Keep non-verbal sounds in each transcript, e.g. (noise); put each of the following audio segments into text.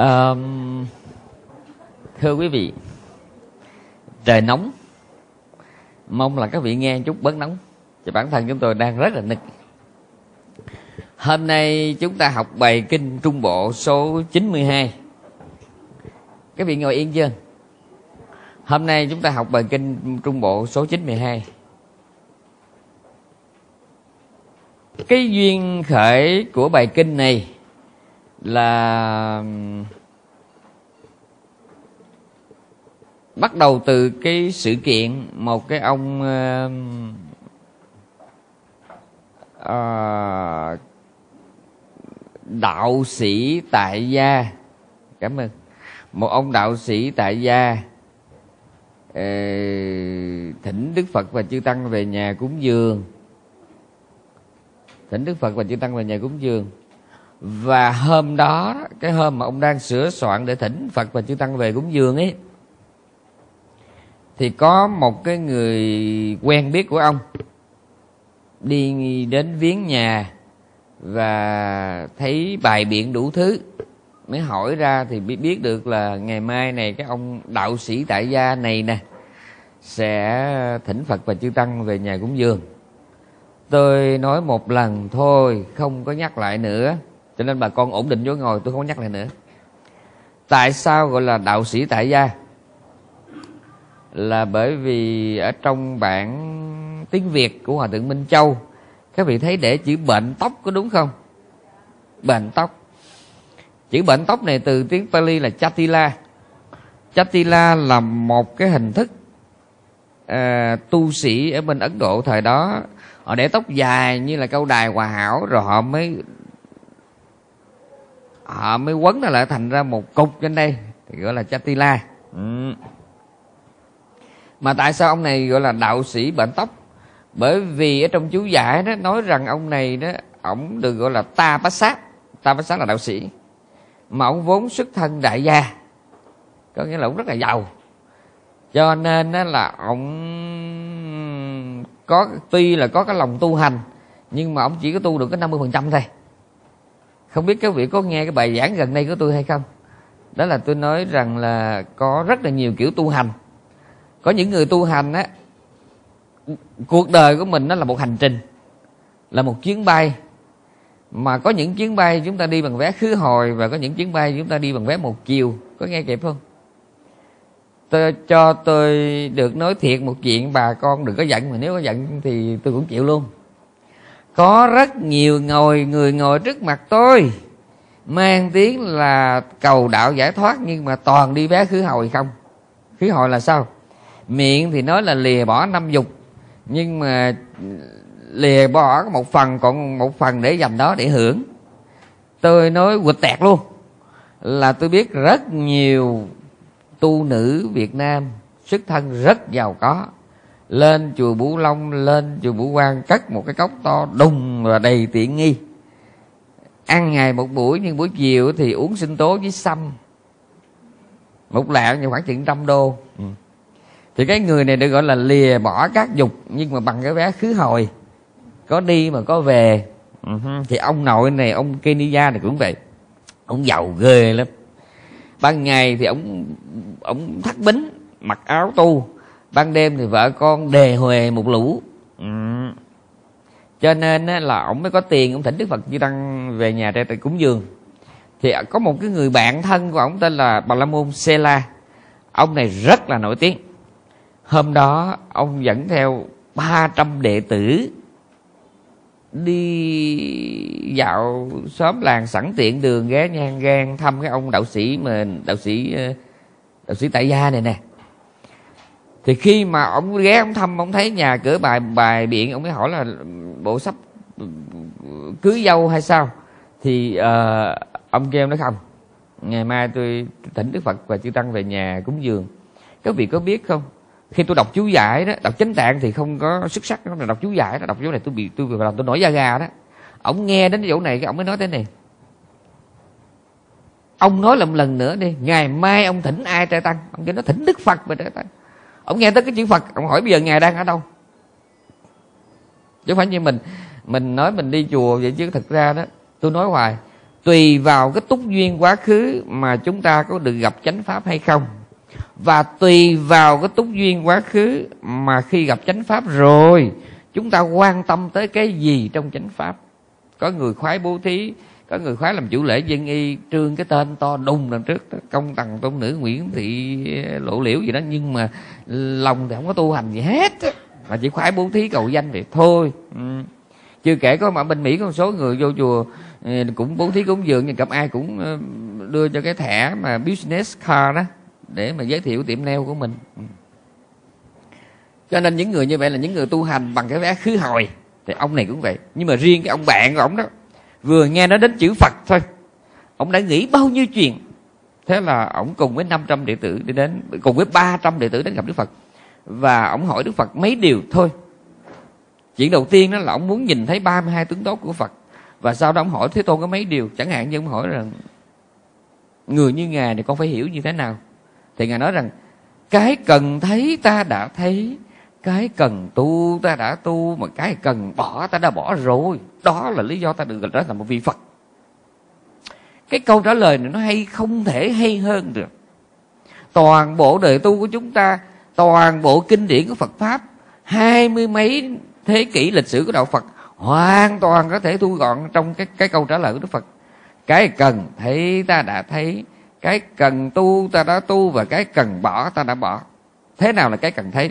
Um, thưa quý vị, trời nóng, mong là các vị nghe chút bớt nóng. Cho bản thân chúng tôi đang rất là nực. Hôm nay chúng ta học bài kinh Trung Bộ số 92. Các vị ngồi yên chưa? Hôm nay chúng ta học bài kinh Trung Bộ số 92. Cái duyên khởi của bài kinh này là bắt đầu từ cái sự kiện một cái ông uh, đạo sĩ tại gia. Cảm ơn. Một ông đạo sĩ tại gia uh, thỉnh đức phật và chư tăng về nhà cúng dường. Thỉnh đức phật và chư tăng về nhà cúng dường và hôm đó, cái hôm mà ông đang sửa soạn để thỉnh phật và chư tăng về cúng dường ấy, thì có một cái người quen biết của ông đi đến viếng nhà và thấy bài biện đủ thứ, mới hỏi ra thì biết biết được là ngày mai này cái ông đạo sĩ tại gia này nè sẽ thỉnh phật và chư tăng về nhà cúng dường. Tôi nói một lần thôi, không có nhắc lại nữa cho nên bà con ổn định chỗ ngồi tôi không nhắc lại nữa. Tại sao gọi là đạo sĩ tại gia? Là bởi vì ở trong bản tiếng việt của hòa thượng minh châu các vị thấy để chữ bệnh tóc có đúng không? Bệnh tóc. Chữ bệnh tóc này từ tiếng pali là chatila. Chatila là một cái hình thức à, tu sĩ ở bên ấn độ thời đó. Họ để tóc dài như là câu đài hòa hảo rồi họ mới họ mới quấn nó lại thành ra một cục trên đây thì gọi là chatila. Ừ. mà tại sao ông này gọi là đạo sĩ bệnh tóc? Bởi vì ở trong chú giải đó nói rằng ông này đó ổng được gọi là ta bát sát ta bát sát là đạo sĩ. Mà ông vốn xuất thân đại gia. Có nghĩa là ông rất là giàu. Cho nên đó là ông có tuy là có cái lòng tu hành nhưng mà ông chỉ có tu được cái 50% thôi không biết các vị có nghe cái bài giảng gần đây của tôi hay không? Đó là tôi nói rằng là có rất là nhiều kiểu tu hành. Có những người tu hành á, cuộc đời của mình nó là một hành trình, là một chuyến bay. Mà có những chuyến bay chúng ta đi bằng vé khứ hồi và có những chuyến bay chúng ta đi bằng vé một chiều. Có nghe kịp không? Tôi, cho tôi được nói thiệt một chuyện, bà con đừng có giận, mà nếu có giận thì tôi cũng chịu luôn có rất nhiều ngồi, người ngồi trước mặt tôi. Mang tiếng là cầu đạo giải thoát, nhưng mà toàn đi vé khứ hồi không? Khứ hồi là sao? Miệng thì nói là lìa bỏ năm dục, nhưng mà lìa bỏ một phần, còn một phần để dành đó để hưởng. Tôi nói quịch tẹt luôn, là tôi biết rất nhiều tu nữ việt nam, xuất thân rất giàu có lên chùa Bửu Long, lên chùa Bửu Quang, cất một cái cốc to đùng và đầy tiện nghi. Ăn ngày một buổi, nhưng buổi chiều thì uống sinh tố với sâm một lạng như khoảng chừng trăm đô. Ừ. thì cái người này được gọi là lìa bỏ các dục, nhưng mà bằng cái vé khứ hồi. Có đi mà có về. Ừ. thì ông nội này, ông Kenya này cũng vậy. Ông giàu ghê lắm. Ban ngày thì ông ông thắt bính, mặc áo tu ban đêm thì vợ con đề huề một lũ. Ừ. cho nên là ông mới có tiền ông thỉnh đức phật di tăng về nhà để cúng dường. Thì có một cái người bạn thân của ông tên là bà la môn sela ông này rất là nổi tiếng. Hôm đó ông dẫn theo 300 đệ tử đi dạo xóm làng sẵn tiện đường ghé nhan gan thăm cái ông đạo sĩ mà đạo sĩ ờ, đạo sĩ tại gia này nè thì khi mà ông ghé ông thăm ông thấy nhà cửa bài bài biện ông mới hỏi là bộ sắp cưới dâu hay sao? Thì uh, ông kêu nói không ngày mai tôi thỉnh đức phật và chư tăng về nhà cúng dường. Các vị có biết không? Khi tôi đọc chú giải đó đọc chánh tạng thì không có xuất sắc nó đọc chú giải đó đọc chú này tôi bị tôi làm tôi nổi da gà đó. Ông nghe đến chỗ này cái ông mới nói thế này. Ông nói làm lần nữa đi ngày mai ông thỉnh ai trai tăng? Ông kêu nó thỉnh đức phật và trai tăng ông nghe tới cái chữ phật, ông hỏi bây giờ ngài đang ở đâu? Chứ không phải như mình mình nói mình đi chùa vậy chứ thực ra đó, tôi nói hoài, tùy vào cái túc duyên quá khứ mà chúng ta có được gặp chánh pháp hay không. Và tùy vào cái túc duyên quá khứ mà khi gặp chánh pháp rồi, chúng ta quan tâm tới cái gì trong chánh pháp? Có người khoái bố thí có người khoái làm chủ lễ dân y trương cái tên to đùng đằng trước công tầng tôn nữ nguyễn thị lộ liễu gì đó. Nhưng mà lòng thì không có tu hành gì hết mà chỉ khoái bố thí cầu danh vậy thôi. Ừ. chưa kể có mà bên mỹ có một số người vô chùa ừ, cũng bố thí cúng dường nhưng gặp ai cũng ừ, đưa cho cái thẻ mà business card đó để mà giới thiệu tiệm nail của mình. Cho nên những người như vậy là những người tu hành bằng cái vé khứ hồi. Thì ông này cũng vậy. Nhưng mà riêng cái ông bạn của ông đó vừa nghe nó đến chữ phật thôi. Ông đã nghĩ bao nhiêu chuyện. Thế là ông cùng với 500 đệ tử đi đến, cùng với 300 đệ tử đến gặp đức phật. Và ông hỏi đức phật mấy điều thôi. Chuyện đầu tiên đó là ông muốn nhìn thấy 32 tướng tốt của phật. Và sau đó ông hỏi thế tôn có mấy điều? Chẳng hạn như ông hỏi rằng, người như ngài thì con phải hiểu như thế nào? Thì ngài nói rằng, cái cần thấy ta đã thấy cái cần tu ta đã tu, mà cái cần bỏ ta đã bỏ rồi. Đó là lý do ta được trở thành một vị phật. Cái câu trả lời này nó hay, không thể hay hơn được. Toàn bộ đời tu của chúng ta, toàn bộ kinh điển của phật pháp, hai mươi mấy thế kỷ lịch sử của đạo phật, hoàn toàn có thể thu gọn trong cái cái câu trả lời của đức phật. Cái cần thấy ta đã thấy, cái cần tu ta đã tu và cái cần bỏ ta đã bỏ. Thế nào là cái cần thấy?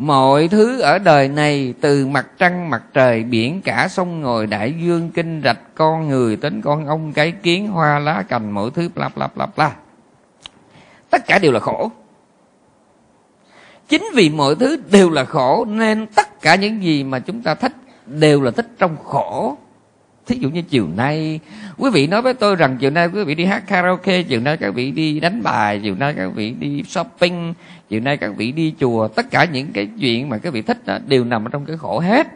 Mọi thứ ở đời này, từ mặt trăng, mặt trời, biển, cả sông ngồi đại dương kinh rạch, con người tính con ông, cái kiến, hoa, lá, cành, mọi thứ, bla bla bla bla. Tất cả đều là khổ. Chính vì mọi thứ đều là khổ, nên tất cả những gì mà chúng ta thích đều là thích trong khổ. Thí dụ như chiều nay, quý vị nói với tôi rằng chiều nay quý vị đi hát karaoke, chiều nay các vị đi đánh bài, chiều nay các vị đi shopping chiều nay các vị đi chùa tất cả những cái chuyện mà các vị thích đó, đều nằm trong cái khổ hết.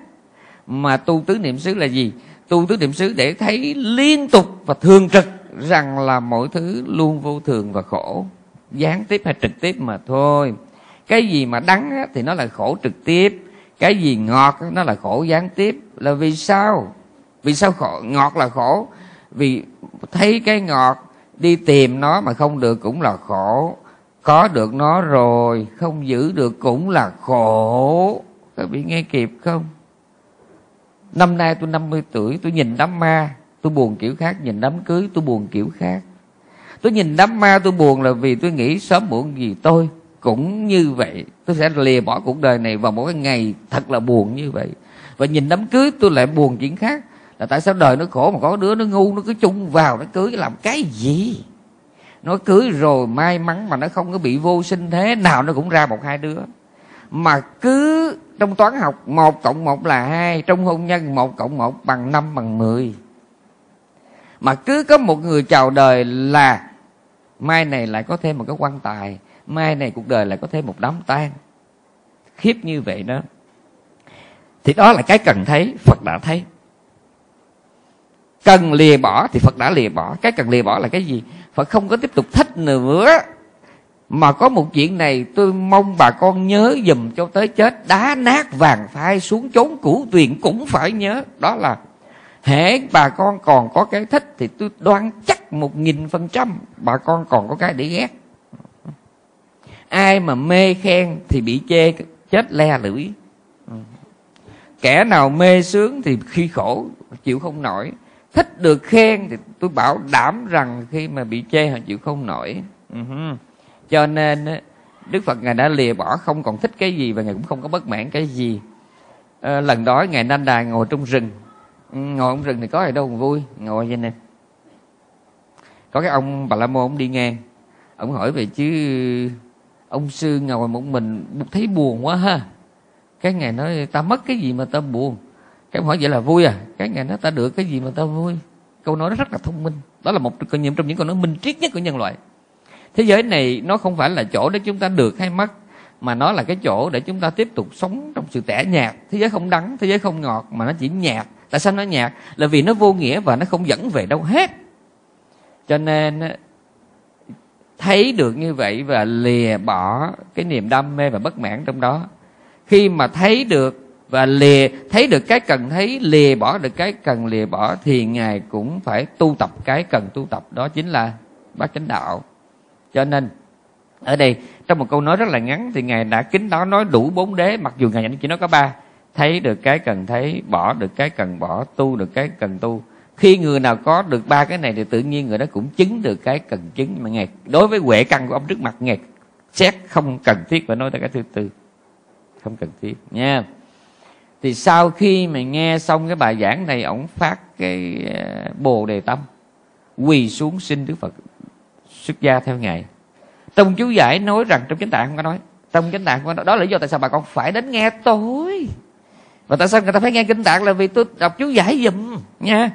Mà tu tứ niệm xứ là gì? Tu tứ niệm xứ để thấy liên tục và thường trực rằng là mọi thứ luôn vô thường và khổ. Gián tiếp hay trực tiếp mà thôi. Cái gì mà đắng á, thì nó là khổ trực tiếp. Cái gì ngọt á, nó là khổ gián tiếp. Là vì sao? Vì sao khổ? Ngọt là khổ. Vì thấy cái ngọt đi tìm nó mà không được cũng là khổ có được nó rồi, không giữ được cũng là khổ. Các vị nghe kịp không? Năm nay tôi 50 tuổi, tôi nhìn đám ma, tôi buồn kiểu khác, nhìn đám cưới tôi buồn kiểu khác. Tôi nhìn đám ma tôi buồn là vì tôi nghĩ sớm muộn gì tôi cũng như vậy. Tôi sẽ lìa bỏ cuộc đời này vào một cái ngày thật là buồn như vậy. Và nhìn đám cưới tôi lại buồn chuyện khác, là tại sao đời nó khổ mà có đứa nó ngu, nó cứ chung vào, nó cưới làm cái gì? Nó cưới rồi may mắn mà nó không có bị vô sinh thế, nào nó cũng ra một hai đứa. Mà cứ trong toán học, một cộng một là hai, trong hôn nhân một cộng một bằng năm bằng mười. Mà cứ có một người chào đời là mai này lại có thêm một cái quan tài, mai này cuộc đời lại có thêm một đám tang. Khiếp như vậy đó. Thì đó là cái cần thấy, phật đã thấy. Cần lìa bỏ thì phật đã lìa bỏ. Cái cần lìa bỏ là cái gì? Phật không có tiếp tục thích nữa. Mà có một chuyện này, tôi mong bà con nhớ dùm cho tới chết. Đá nát vàng phai xuống chốn cũ tuyền cũng phải nhớ. Đó là, hễ bà con còn có cái thích thì tôi đoan chắc một nghìn phần trăm bà con còn có cái để ghét. Ai mà mê khen thì bị chê, chết le lưỡi. Kẻ nào mê sướng thì khi khổ, chịu không nổi thích được khen thì tôi bảo đảm rằng khi mà bị chê họ chịu không nổi. Uh-huh. cho nên đức phật ngài đã lìa bỏ không còn thích cái gì và ngài cũng không có bất mãn cái gì. À, lần đó ngài nanh đà ngồi trong rừng. Ừ, ngồi trong rừng thì có gì đâu mà vui. Ngồi vậy nè. Có cái ông bà la môn ông đi ngang. Ông hỏi về chứ ông sư ngồi một mình thấy buồn quá ha. Cái ngài nói ta mất cái gì mà ta buồn cái hỏi vậy là vui à? Cái ngày nó ta được cái gì mà ta vui? Câu nói đó rất là thông minh. Đó là một coi nhiệm trong những câu nói minh triết nhất của nhân loại. Thế giới này nó không phải là chỗ để chúng ta được hay mất, mà nó là cái chỗ để chúng ta tiếp tục sống trong sự tẻ nhạt. Thế giới không đắng, thế giới không ngọt, mà nó chỉ nhạt. Tại sao nó nhạt? Là vì nó vô nghĩa và nó không dẫn về đâu hết. Cho nên thấy được như vậy và lìa bỏ cái niềm đam mê và bất mãn trong đó. Khi mà thấy được và lìa, thấy được cái cần thấy, lìa bỏ được cái cần lìa bỏ thì ngài cũng phải tu tập cái cần tu tập đó, chính là bát chánh đạo. Cho nên, ở đây, trong một câu nói rất là ngắn thì ngài đã kính đó nói đủ bốn đế, mặc dù ngài chỉ nói có ba. Thấy được cái cần thấy, bỏ được cái cần bỏ, tu được cái cần tu. Khi người nào có được ba cái này thì tự nhiên người đó cũng chứng được cái cần chứng. Mà ngài, đối với huệ căn của ông trước mặt ngài, xét không cần thiết phải nói tới cái thứ tư. Không cần thiết, nha thì sau khi mà nghe xong cái bài giảng này, ổng phát cái ờ, bồ đề tâm, quỳ xuống xin đức phật xuất gia theo ngài. Trong chú giải nói rằng trong chánh tạng không có nói. Trong chánh tạng không có nói. Đó là lý do tại sao bà con phải đến nghe tôi. Và tại sao người ta phải nghe kinh tạng? Là vì tôi đọc chú giải dùm nha.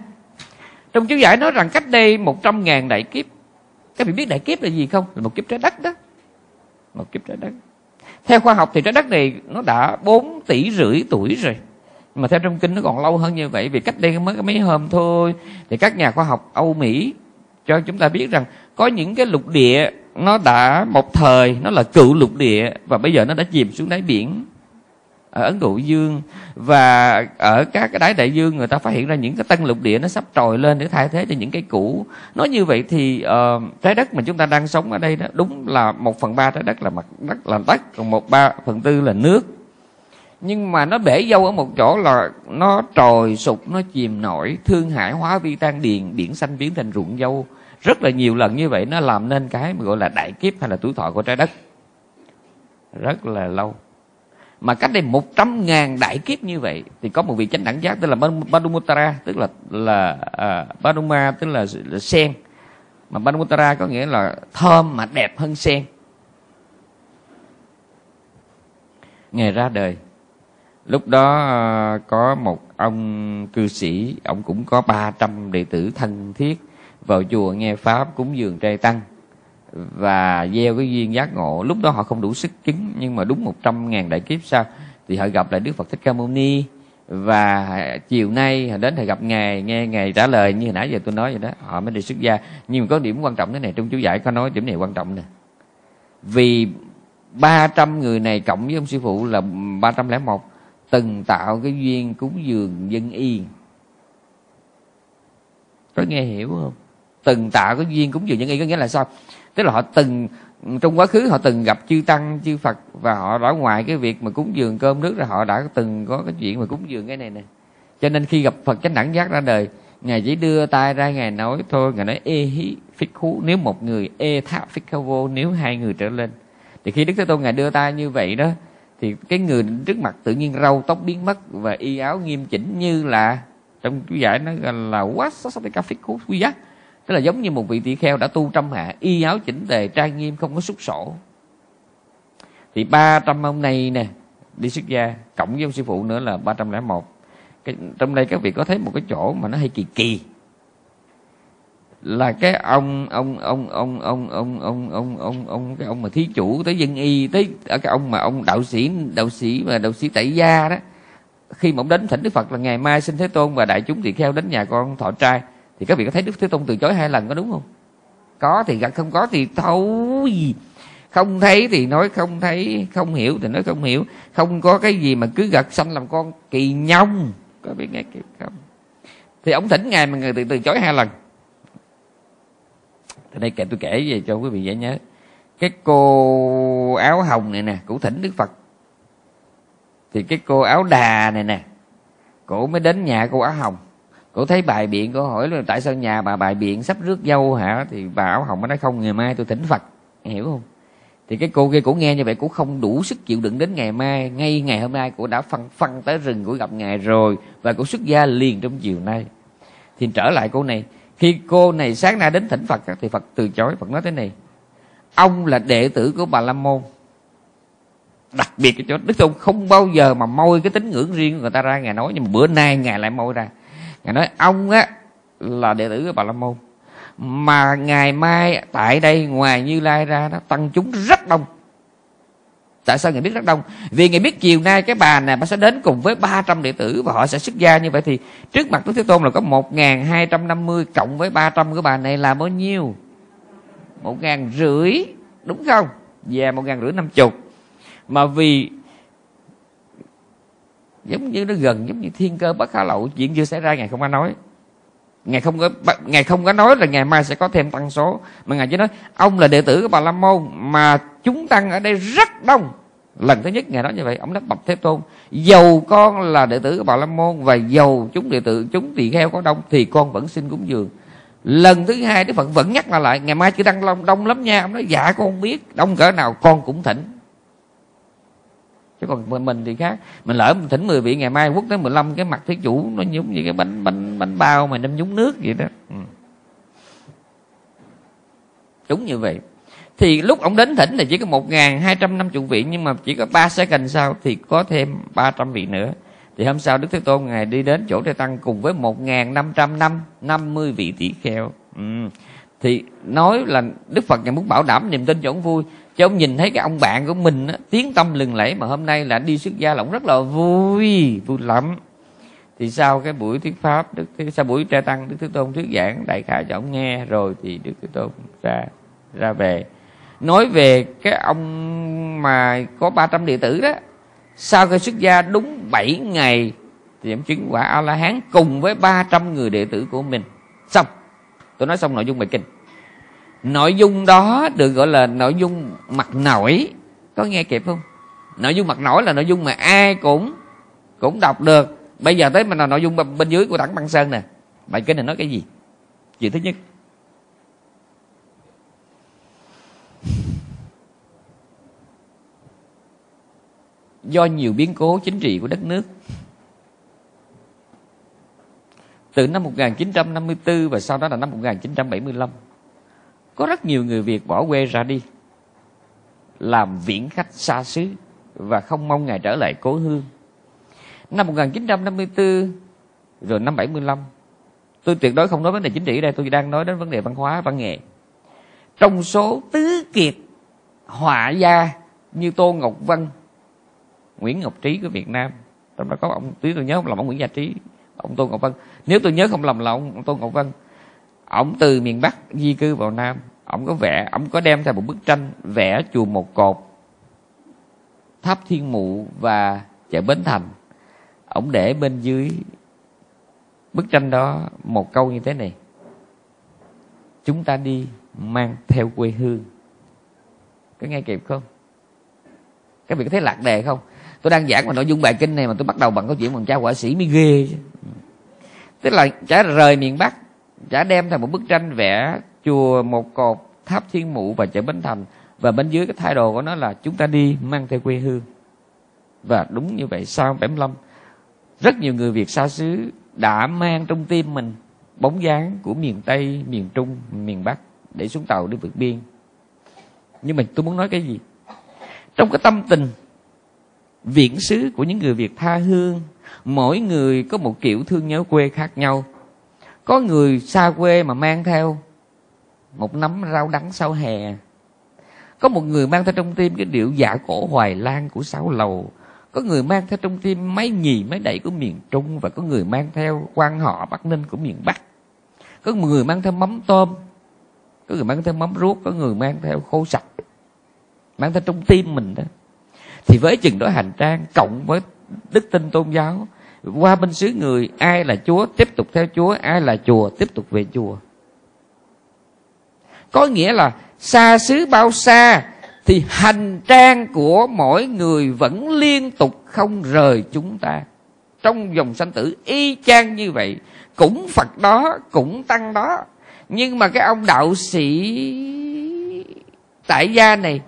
Trong chú giải nói rằng cách đây một trăm ngàn đại kiếp. Các vị biết đại kiếp là gì không? Là một kiếp trái đất đó. Một kiếp trái đất theo khoa học thì trái đất này nó đã 4 tỷ rưỡi tuổi rồi. Mà theo trong kinh nó còn lâu hơn như vậy, vì cách đây mới mấy hôm thôi. Thì các nhà khoa học Âu Mỹ cho chúng ta biết rằng có những cái lục địa nó đã một thời nó là cựu lục địa và bây giờ nó đã chìm xuống đáy biển ở Ấn Độ Dương. Và ở các cái đáy đại dương người ta phát hiện ra những cái tân lục địa nó sắp trồi lên để thay thế cho những cái cũ. Nói như vậy thì uh, trái đất mà chúng ta đang sống ở đây đó đúng là một phần ba trái đất là mặt đất là đất còn một ba phần tư là nước. Nhưng mà nó bể dâu ở một chỗ là nó trồi sụp nó chìm nổi thương hải hóa vi tan điền biển xanh biến thành ruộng dâu. Rất là nhiều lần như vậy nó làm nên cái mà gọi là đại kiếp hay là tuổi thọ của trái đất. Rất là lâu mà cách đây một trăm ngàn đại kiếp như vậy thì có một vị chánh đẳng giác tức là Badumutara tức là là uh, Baduma tức là, là sen. Mà Badumutara có nghĩa là thơm mà đẹp hơn sen. Ngày ra đời lúc đó uh, có một ông cư sĩ ông cũng có 300 đệ tử thân thiết vào chùa nghe pháp cúng dường trai tăng và gieo cái duyên giác ngộ. Lúc đó họ không đủ sức chứng nhưng mà đúng một trăm ngàn đại kiếp sau thì họ gặp lại đức phật thích ca mâu ni. Và chiều nay họ đến thì gặp ngài, nghe ngài trả lời như hồi nãy giờ tôi nói vậy đó. Họ mới đi xuất gia. Nhưng mà có điểm quan trọng thế này, trong chú giải có nói điểm này quan trọng nè. Vì 300 người này cộng với ông sư phụ là 301 từng tạo cái duyên cúng dường dân y có nghe hiểu không? Từng tạo cái duyên cúng dường nhân y có nghĩa là sao? Tức là họ từng, trong quá khứ họ từng gặp chư tăng, chư phật và họ đã ngoài cái việc mà cúng dường cơm nước ra họ đã từng có cái chuyện mà cúng dường cái này nè. Cho nên khi gặp phật chánh đẳng giác ra đời, ngài chỉ đưa tay ra, ngài nói, thôi, ngài nói, ê hí, phích khú, nếu một người, ê tháp phích vô, nếu hai người trở lên. Thì khi đức thế tôn ngài đưa tay như vậy đó, thì cái người trước mặt tự nhiên râu tóc biến mất và y áo nghiêm chỉnh như là, trong chú giải nó là quá sắc sắc cái phích khú quy giác tức là giống như một vị tỳ kheo đã tu trăm hạ y áo chỉnh tề trang nghiêm không có xúc sổ thì ba trăm ông này nè đi xuất gia cộng với ông sư phụ nữa là ba trăm lẻ một trong đây các vị có thấy một cái chỗ mà nó hay kỳ kỳ là cái ông ông ông ông ông ông ông ông ông ông cái ông mà thí chủ tới dân y tới ở cái ông mà ông đạo sĩ đạo sĩ và đạo sĩ tại gia đó khi mà ông đến thỉnh đức phật là ngày mai xin thế tôn và đại chúng tỳ kheo đến nhà con thọ trai thì các vị có thấy đức thế tôn từ chối hai lần có đúng không? Có thì gật không có thì thôi không thấy thì nói không thấy không hiểu thì nói không hiểu. Không có cái gì mà cứ gật sanh làm con kỳ nhông. Có biết nghe kịp không? Thì ông thỉnh ngài mà người từ, từ chối hai lần. Thì đây kể tôi kể về cho quý vị dễ nhớ. Cái cô áo hồng này nè cũng thỉnh đức phật. Thì cái cô áo đà này nè cổ mới đến nhà cô áo hồng cô thấy bài biện cô hỏi là tại sao nhà bà bài biện sắp rước dâu hả? Thì bà áo hồng mới nói không, ngày mai tôi thỉnh phật. Hiểu không? Thì cái cô kia cũng nghe như vậy, cũng không đủ sức chịu đựng đến ngày mai. Ngay ngày hôm nay cô đã phân phân tới rừng của gặp ngài rồi, và cô xuất gia liền trong chiều nay. Thì trở lại cô này. Khi cô này sáng nay đến thỉnh phật thì phật từ chối. Phật nói thế này, ông là đệ tử của bà la môn. Đặc biệt cho đức tôn không bao giờ mà môi cái tính ngưỡng riêng của người ta ra. Ngài nói, nhưng mà bữa nay ngài lại môi ra ngài nói, ông á, là đệ tử của bà la môn. Mà ngày mai tại đây ngoài như lai ra đó, tăng chúng rất đông. Tại sao ngài biết rất đông? Vì ngài biết chiều nay cái bà này bà sẽ đến cùng với 300 đệ tử và họ sẽ xuất gia như vậy thì trước mặt đức thế tôn là có một hai trăm năm mươi cộng với 300 của bà này là bao nhiêu? Một ngàn rưỡi, đúng không? Về một ngàn rưỡi năm chục. Mà vì giống như nó gần, giống như thiên cơ bất khả lậu, chuyện chưa xảy ra, ngài không có nói. Ngài không có, ngài không có nói là ngày mai sẽ có thêm tăng số. Mà ngài chỉ nói, ông là đệ tử của bà la môn, mà chúng tăng ở đây rất đông. Lần thứ nhất ngài nói như vậy, ông nói bậc thế tôn. Dầu con là đệ tử của bà la môn và dầu chúng đệ tử, chúng tỳ kheo có đông, thì con vẫn xin cúng dường. Lần thứ hai đức phật vẫn nhắc lại lại, ngày mai chữ đăng long đông lắm nha. Ông nói dạ con không biết, đông cỡ nào con cũng thỉnh chứ còn mình thì khác. Mình lỡ mình thỉnh 10 vị ngày mai quốc tới 15 cái mặt thí chủ nó nhúng như cái bánh bánh bánh bao mà đem nhúng nước vậy đó. Ừ. đúng như vậy. Thì lúc ông đến thỉnh là chỉ có một ngàn hai trăm năm chục vị, nhưng mà chỉ có ba second sau thì có thêm 300 vị nữa. Thì hôm sau đức thế tôn ngài đi đến chỗ tây tăng cùng với một ngàn năm trăm năm năm mươi vị tỷ kheo. Ừ. thì nói là đức phật ngài muốn bảo đảm niềm tin cho ông vui chứ ông nhìn thấy cái ông bạn của mình á, tiếng tâm lừng lẫy mà hôm nay là đi xuất gia là ông rất là vui vui lắm. Thì sau cái buổi thuyết pháp đức sau buổi trai tăng đức thế tôn thuyết giảng đại khái cho ông nghe rồi thì đức thế tôn ra ra về. Nói về cái ông mà có 300 đệ tử đó sau khi xuất gia đúng 7 ngày thì ông chứng quả a la hán cùng với 300 người đệ tử của mình. Xong tôi nói xong nội dung bài kinh nội dung đó được gọi là nội dung mặt nổi. Có nghe kịp không? Nội dung mặt nổi là nội dung mà ai cũng cũng đọc được. Bây giờ tới mình là nội dung bên dưới của đẳng băng sơn nè. Bài kinh này nói cái gì? Chuyện thứ nhất. Do nhiều biến cố chính trị của đất nước. Từ năm 1954 và sau đó là năm 1975 có rất nhiều người Việt bỏ quê ra đi làm viễn khách xa xứ và không mong ngày trở lại cố hương. Năm 1954 rồi năm 75 tôi tuyệt đối không nói vấn đề chính trị ở đây tôi đang nói đến vấn đề văn hóa văn nghệ trong số tứ kiệt họa gia như tô ngọc vân nguyễn ngọc trí của việt nam trong đó có ông tí tôi nhớ không lầm ông nguyễn gia trí ông tô ngọc vân nếu tôi nhớ không lầm là ông, ông tô ngọc vân ổng từ miền bắc di cư vào nam. Ổng có vẽ ổng có đem theo một bức tranh vẽ chùa một cột, tháp thiên mụ và chợ bến thành. Ổng để bên dưới bức tranh đó một câu như thế này. Chúng ta đi mang theo quê hương. Có nghe kịp không? Các vị có thấy lạc đề không? Tôi đang giảng mà nội dung bài kinh này mà tôi bắt đầu bằng câu chuyện bằng cha họa sĩ mới ghê chứ. Tức là trả rời miền bắc đã đem theo một bức tranh vẽ chùa một cột tháp thiên mụ và chợ bến thành và bên dưới cái thái độ của nó là chúng ta đi mang theo quê hương và đúng như vậy sau 75 rất nhiều người Việt xa xứ đã mang trong tim mình bóng dáng của miền Tây, miền Trung, miền Bắc để xuống tàu đi vượt biên. Nhưng mà tôi muốn nói cái gì? Trong cái tâm tình viễn xứ của những người Việt tha hương, mỗi người có một kiểu thương nhớ quê khác nhau. Có người xa quê mà mang theo một nắm rau đắng sau hè. Có một người mang theo trong tim cái điệu dạ cổ hoài lan của sáu lầu. Có người mang theo trong tim máy nhì máy đẩy của miền trung và có người mang theo quan họ bắc ninh của miền bắc. Có người mang theo mắm tôm, có người mang theo mắm ruốc, có người mang theo khô sạch. Mang theo trong tim mình đó. Thì với chừng đó hành trang cộng với đức tin tôn giáo qua bên xứ người, ai là chúa tiếp tục theo chúa, ai là chùa tiếp tục về chùa. Có nghĩa là xa xứ bao xa thì hành trang của mỗi người vẫn liên tục không rời chúng ta. Trong dòng sanh tử y chang như vậy, cũng phật đó, cũng tăng đó. Nhưng mà cái ông đạo sĩ tại gia này,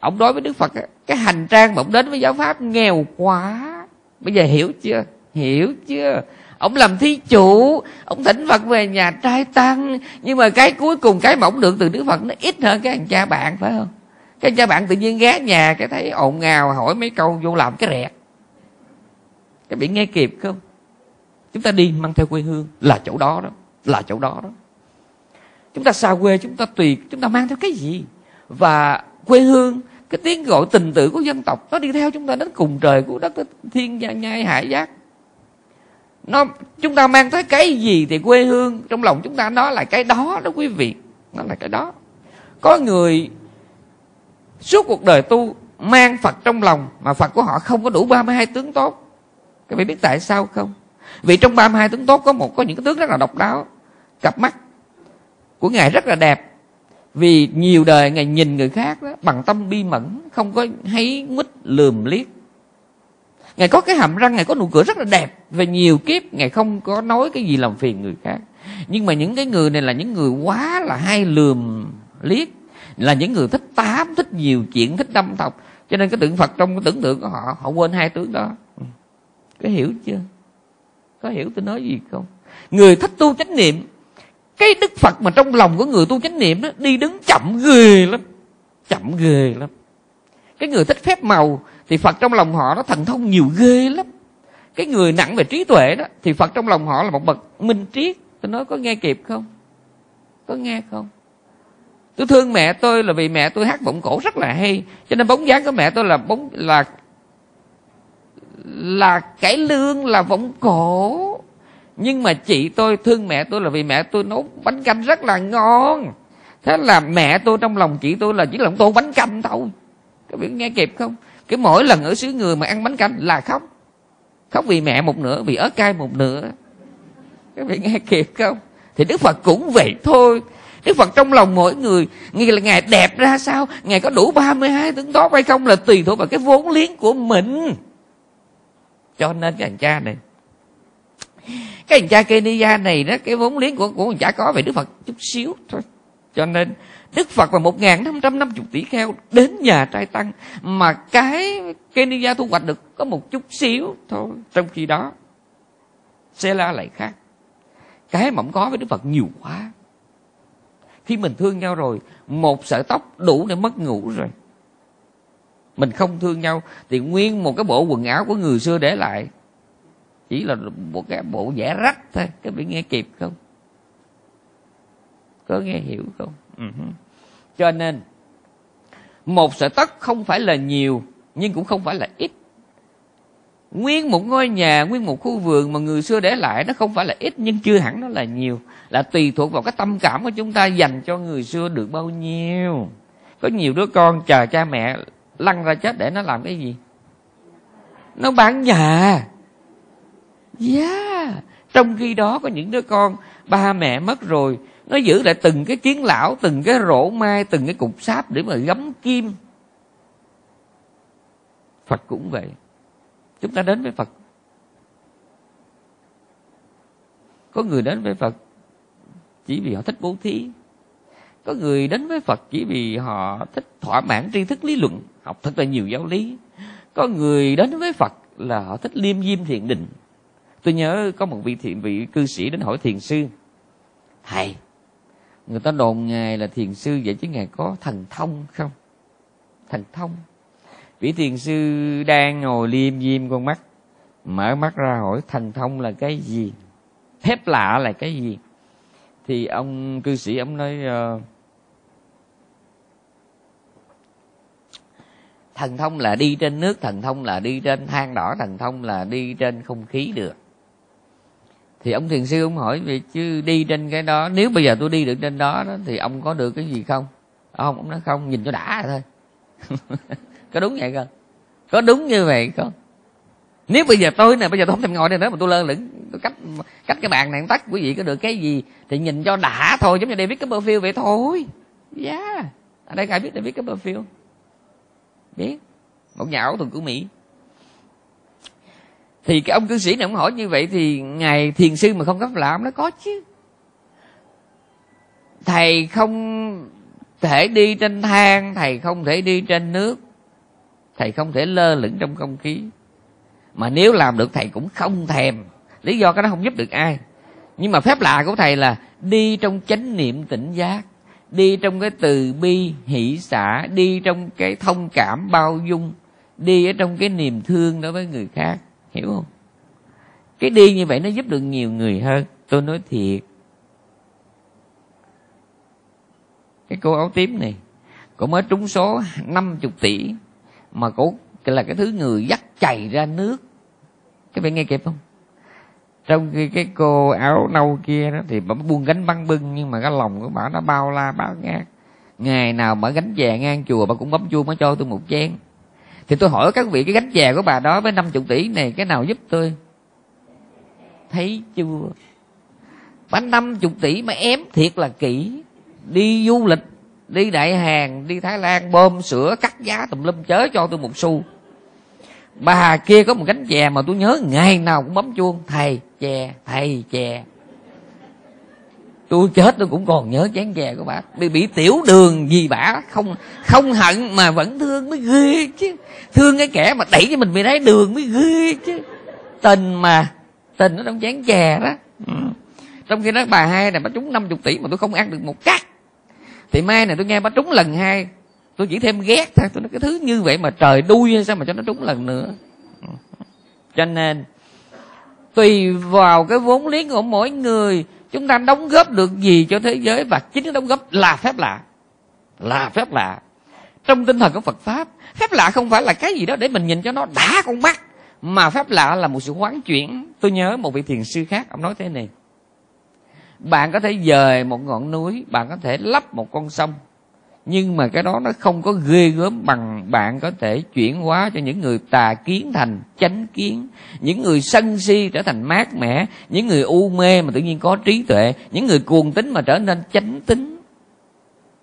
ông đối với đức phật cái hành trang mà ông đến với giáo pháp nghèo quá bây giờ hiểu chưa? Hiểu chưa? Ông làm thí chủ, ông thỉnh phật về nhà trai tăng. Nhưng mà cái cuối cùng, cái mỏng được từ đức phật nó ít hơn cái thằng cha bạn, phải không? Cái cha bạn tự nhiên ghé nhà, cái thấy ồn ào, hỏi mấy câu vô làm cái rẹt. Cái bị nghe kịp không? Chúng ta đi mang theo quê hương, là chỗ đó đó, là chỗ đó đó. Chúng ta xa quê, chúng ta tùy, chúng ta mang theo cái gì? Và quê hương cái tiếng gọi tình tự của dân tộc, nó đi theo chúng ta đến cùng trời của đất thiên gia, nhai, hải giác. Nó, chúng ta mang tới cái gì thì quê hương, trong lòng chúng ta nó là cái đó đó quý vị. Nó là cái đó. Có người suốt cuộc đời tu mang Phật trong lòng mà Phật của họ không có đủ 32 tướng tốt. Các vị biết tại sao không? Vì trong 32 tướng tốt có một, có những cái tướng rất là độc đáo. Cặp mắt của ngài rất là đẹp vì nhiều đời ngài nhìn người khác đó, bằng tâm bi mẫn không có hay mít lườm liếc. Ngài có cái hàm răng ngài có nụ cười rất là đẹp. Về nhiều kiếp ngài không có nói cái gì làm phiền người khác. Nhưng mà những cái người này là những người quá là hay lườm liếc là những người thích tám thích nhiều chuyện thích đâm thọc cho nên cái tượng phật trong cái tưởng tượng của họ họ quên hai tướng đó. Ừ. Có hiểu chưa? Có hiểu tôi nói gì không? Người thích tu chánh niệm cái đức phật mà trong lòng của người tu chánh niệm đó, đi đứng chậm ghê lắm. Chậm ghê lắm. Cái người thích phép màu thì phật trong lòng họ nó thần thông nhiều ghê lắm. Cái người nặng về trí tuệ đó thì phật trong lòng họ là một bậc minh triết tôi nói có nghe kịp không? Có nghe không? Tôi thương mẹ tôi là vì mẹ tôi hát vọng cổ rất là hay. Cho nên bóng dáng của mẹ tôi là bóng, là là cải lương là vọng cổ nhưng mà chị tôi thương mẹ tôi là vì mẹ tôi nấu bánh canh rất là ngon. Thế là mẹ tôi trong lòng chị tôi là chỉ là tô bánh canh thôi. Các biết nghe kịp không? Cái mỗi lần ở xứ người mà ăn bánh canh là khóc. Khóc vì mẹ một nửa, vì ớt cay một nửa. Các vị nghe kịp không? Thì đức phật cũng vậy thôi. Đức phật trong lòng mỗi người Nghĩa là ngài đẹp ra sao? Ngài có đủ 32 tướng tốt hay không là tùy thuộc vào cái vốn liếng của mình. Cho nên cái anh cha này (laughs) cái cha Kenya này đó, cái vốn liếng của của chả có về Đức Phật chút xíu thôi. Cho nên, Đức Phật và một ngàn năm trăm năm chục tỷ kheo đến nhà trai tăng, mà cái Kenya thu hoạch được có một chút xíu thôi. Trong khi đó xe la lại khác. Cái mỏng có với Đức Phật nhiều quá. Khi mình thương nhau rồi, một sợi tóc đủ để mất ngủ rồi. Mình không thương nhau, thì nguyên một cái bộ quần áo của người xưa để lại chỉ là một cái bộ vẽ rách thôi các vị nghe kịp không? Có nghe hiểu không? Uh-huh. cho nên một sợi tóc không phải là nhiều nhưng cũng không phải là ít. Nguyên một ngôi nhà nguyên một khu vườn mà người xưa để lại nó không phải là ít nhưng chưa hẳn nó là nhiều. Là tùy thuộc vào cái tâm cảm của chúng ta dành cho người xưa được bao nhiêu. Có nhiều đứa con chờ cha mẹ lăn ra chết để nó làm cái gì? Nó bán nhà yeah. Trong khi đó có những đứa con, ba mẹ mất rồi, nó giữ lại từng cái kiến lão, từng cái rổ mai, từng cái cục sáp để mà gắm kim. Phật cũng vậy. Chúng ta đến với phật. Có người đến với phật chỉ vì họ thích bố thí. Có người đến với phật chỉ vì họ thích thỏa mãn tri thức lý luận, học thật là nhiều giáo lý. Có người đến với phật là họ thích liêm diêm thiện định tôi nhớ có một vị thiện vị cư sĩ đến hỏi thiền sư. Thầy người ta đồn ngài là thiền sư vậy chứ ngài có thần thông không? Thần thông. Vị thiền sư đang ngồi liêm diêm con mắt mở mắt ra hỏi thần thông là cái gì? Phép lạ là cái gì? Thì ông cư sĩ ông nói uh, thần thông là đi trên nước thần thông là đi trên than đỏ thần thông là đi trên không khí được thì ông thiền sư ông hỏi vậy chứ đi trên cái đó nếu bây giờ tôi đi được trên đó, đó thì ông có được cái gì không? Ông ông nói không nhìn cho đã thôi. (laughs) Có đúng vậy không? Có đúng như vậy không? Nếu bây giờ tôi nè bây giờ tôi không thèm ngồi đây nữa mà tôi lơ lửng tôi cách cách cái bàn này tắt quý vị có được cái gì thì nhìn cho đã thôi giống như David Copperfield vậy thôi. Yeah. Ở đây ai biết David Copperfield? Biết. Một nhà ảo thuật của mỹ thì cái ông cư sĩ này ông hỏi như vậy thì ngài thiền sư mà không gấp làm nó có chứ. Thầy không thể đi trên thang, thầy không thể đi trên nước, thầy không thể lơ lửng trong không khí. Mà nếu làm được thầy cũng không thèm. Lý do cái đó không giúp được ai. Nhưng mà phép lạ của thầy là đi trong chánh niệm tỉnh giác, đi trong cái từ bi, hỷ xả, đi trong cái thông cảm bao dung, đi ở trong cái niềm thương đối với người khác hiểu không? Cái đi như vậy nó giúp được nhiều người hơn. Tôi nói thiệt. Cái cô áo tím này cô mới trúng số 50 tỷ mà cô là cái thứ người dắt chảy ra nước. Các bạn nghe kịp không? Trong khi cái cô áo nâu kia đó thì bà buông gánh băng bưng, nhưng mà cái lòng của bà nó bao la, bao ngát. Ngày nào bà gánh về ngang chùa, bà cũng bấm chuông mới cho tôi một chén thì tôi hỏi các vị cái gánh chè của bà đó với 50 tỷ này, cái nào giúp tôi? Thấy chưa? Bà 50 tỷ mà ém thiệt là kỹ. Đi du lịch, đi đại hàng, đi thái lan, bơm sữa, cắt giá tùm lum chớ cho tôi một xu. Bà kia có một gánh chè mà tôi nhớ ngày nào cũng bấm chuông, thầy, chè thầy, chè tôi chết tôi cũng còn nhớ chén chè của bà. Bị bị tiểu đường gì bả không không hận mà vẫn thương mới ghê chứ. Thương cái kẻ mà đẩy cho mình bị đáy đường mới ghê chứ. Tình mà, tình nó trong chén chè đó. Ừ. trong khi đó bà hai này bà trúng 50 tỷ mà tôi không ăn được một cắt thì mai này tôi nghe bà trúng lần hai. Tôi chỉ thêm ghét thôi. Tôi nói cái thứ như vậy mà trời đuôi sao mà cho nó trúng lần nữa. Ừ. Cho nên, tùy vào cái vốn liếng của mỗi người chúng ta đóng góp được gì cho thế giới và chính đóng góp là phép lạ. Là phép lạ. Trong tinh thần của phật pháp, phép lạ không phải là cái gì đó để mình nhìn cho nó đã con mắt, mà phép lạ là một sự hoán chuyển. Tôi nhớ một vị thiền sư khác, ông nói thế này. Bạn có thể dời một ngọn núi, bạn có thể lắp một con sông nhưng mà cái đó nó không có ghê gớm bằng bạn có thể chuyển hóa cho những người tà kiến thành chánh kiến. Những người sân si trở thành mát mẻ. Những người u mê mà tự nhiên có trí tuệ. Những người cuồng tính mà trở nên chánh tính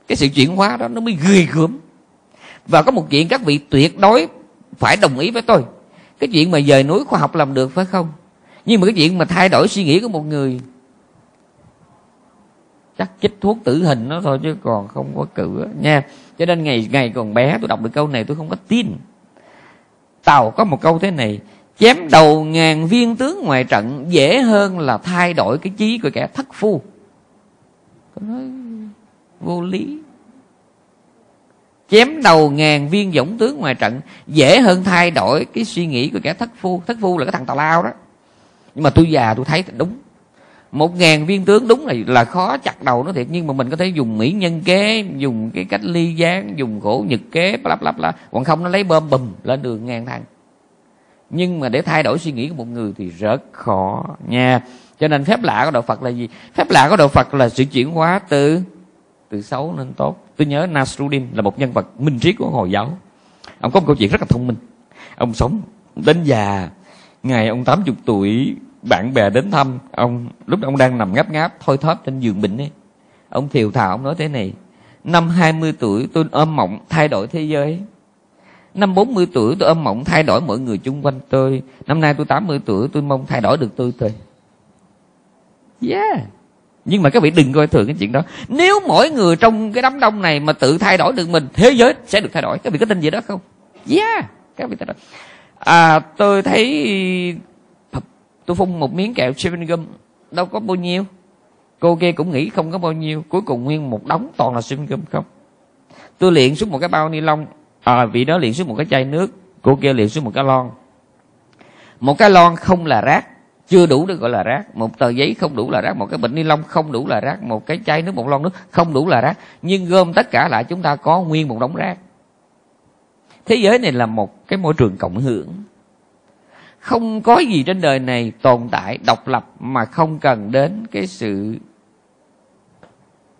cái sự chuyển hóa đó nó mới ghê gớm. Và có một chuyện các vị tuyệt đối phải đồng ý với tôi. Cái chuyện mà dời núi khoa học làm được phải không? Nhưng mà cái chuyện mà thay đổi suy nghĩ của một người chắc chích thuốc tử hình nó thôi chứ còn không có cửa nha. Cho nên ngày ngày còn bé tôi đọc được câu này tôi không có tin. Tàu có một câu thế này, chém đầu ngàn viên tướng ngoài trận dễ hơn là thay đổi cái chí của kẻ thất phu. Tôi nói, vô lý. Chém đầu ngàn viên dũng tướng ngoài trận dễ hơn thay đổi cái suy nghĩ của kẻ thất phu. Thất phu là cái thằng tào lao đó. Nhưng mà tôi già tôi thấy đúng một ngàn viên tướng đúng là là khó chặt đầu nó thiệt, nhưng mà mình có thể dùng mỹ nhân kế, dùng cái cách ly gián, dùng khổ nhật kế lắp lắp la còn không, nó lấy bơm bùm lên đường ngàn thằng nhưng mà để thay đổi suy nghĩ của một người thì rất khó nha. Cho nên phép lạ của đạo phật là gì? Phép lạ của đạo phật là sự chuyển hóa từ từ xấu lên tốt. Tôi nhớ nasruddin là một nhân vật minh triết của hồi giáo. Ông có một câu chuyện rất là thông minh. Ông sống đến già, ngày ông 80 tuổi bạn bè đến thăm, ông, lúc đó ông đang nằm ngáp ngáp thôi thóp trên giường bệnh ấy. Ông thiều thào, ông nói thế này, năm 20 tuổi tôi ôm mộng thay đổi thế giới. Năm 40 tuổi tôi ôm mộng thay đổi mọi người chung quanh tôi. Năm nay tôi 80 tuổi, tôi mong thay đổi được tôi thôi. Yeah. Nhưng mà các vị đừng coi thường cái chuyện đó. Nếu mỗi người trong cái đám đông này mà tự thay đổi được mình, thế giới sẽ được thay đổi. Các vị có tin gì đó không? Yeah. Các vị thay đổi à tôi thấy tôi phun một miếng kẹo chewing gum. Đâu có bao nhiêu. Cô kia cũng nghĩ không có bao nhiêu. Cuối cùng nguyên một đống toàn là chewing gum không? Tôi liền xuống một cái bao ni lông à, vị đó liền xuống một cái chai nước. Cô kia liền xuống một cái lon. Một cái lon không là rác. Chưa đủ để gọi là rác. Một tờ giấy không đủ là rác. Một cái bịch ni lông không đủ là rác. Một cái chai nước một lon nước không đủ là rác. Nhưng gom tất cả lại chúng ta có nguyên một đống rác. Thế giới này là một cái môi trường cộng hưởng không có gì trên đời này tồn tại, độc lập mà không cần đến cái sự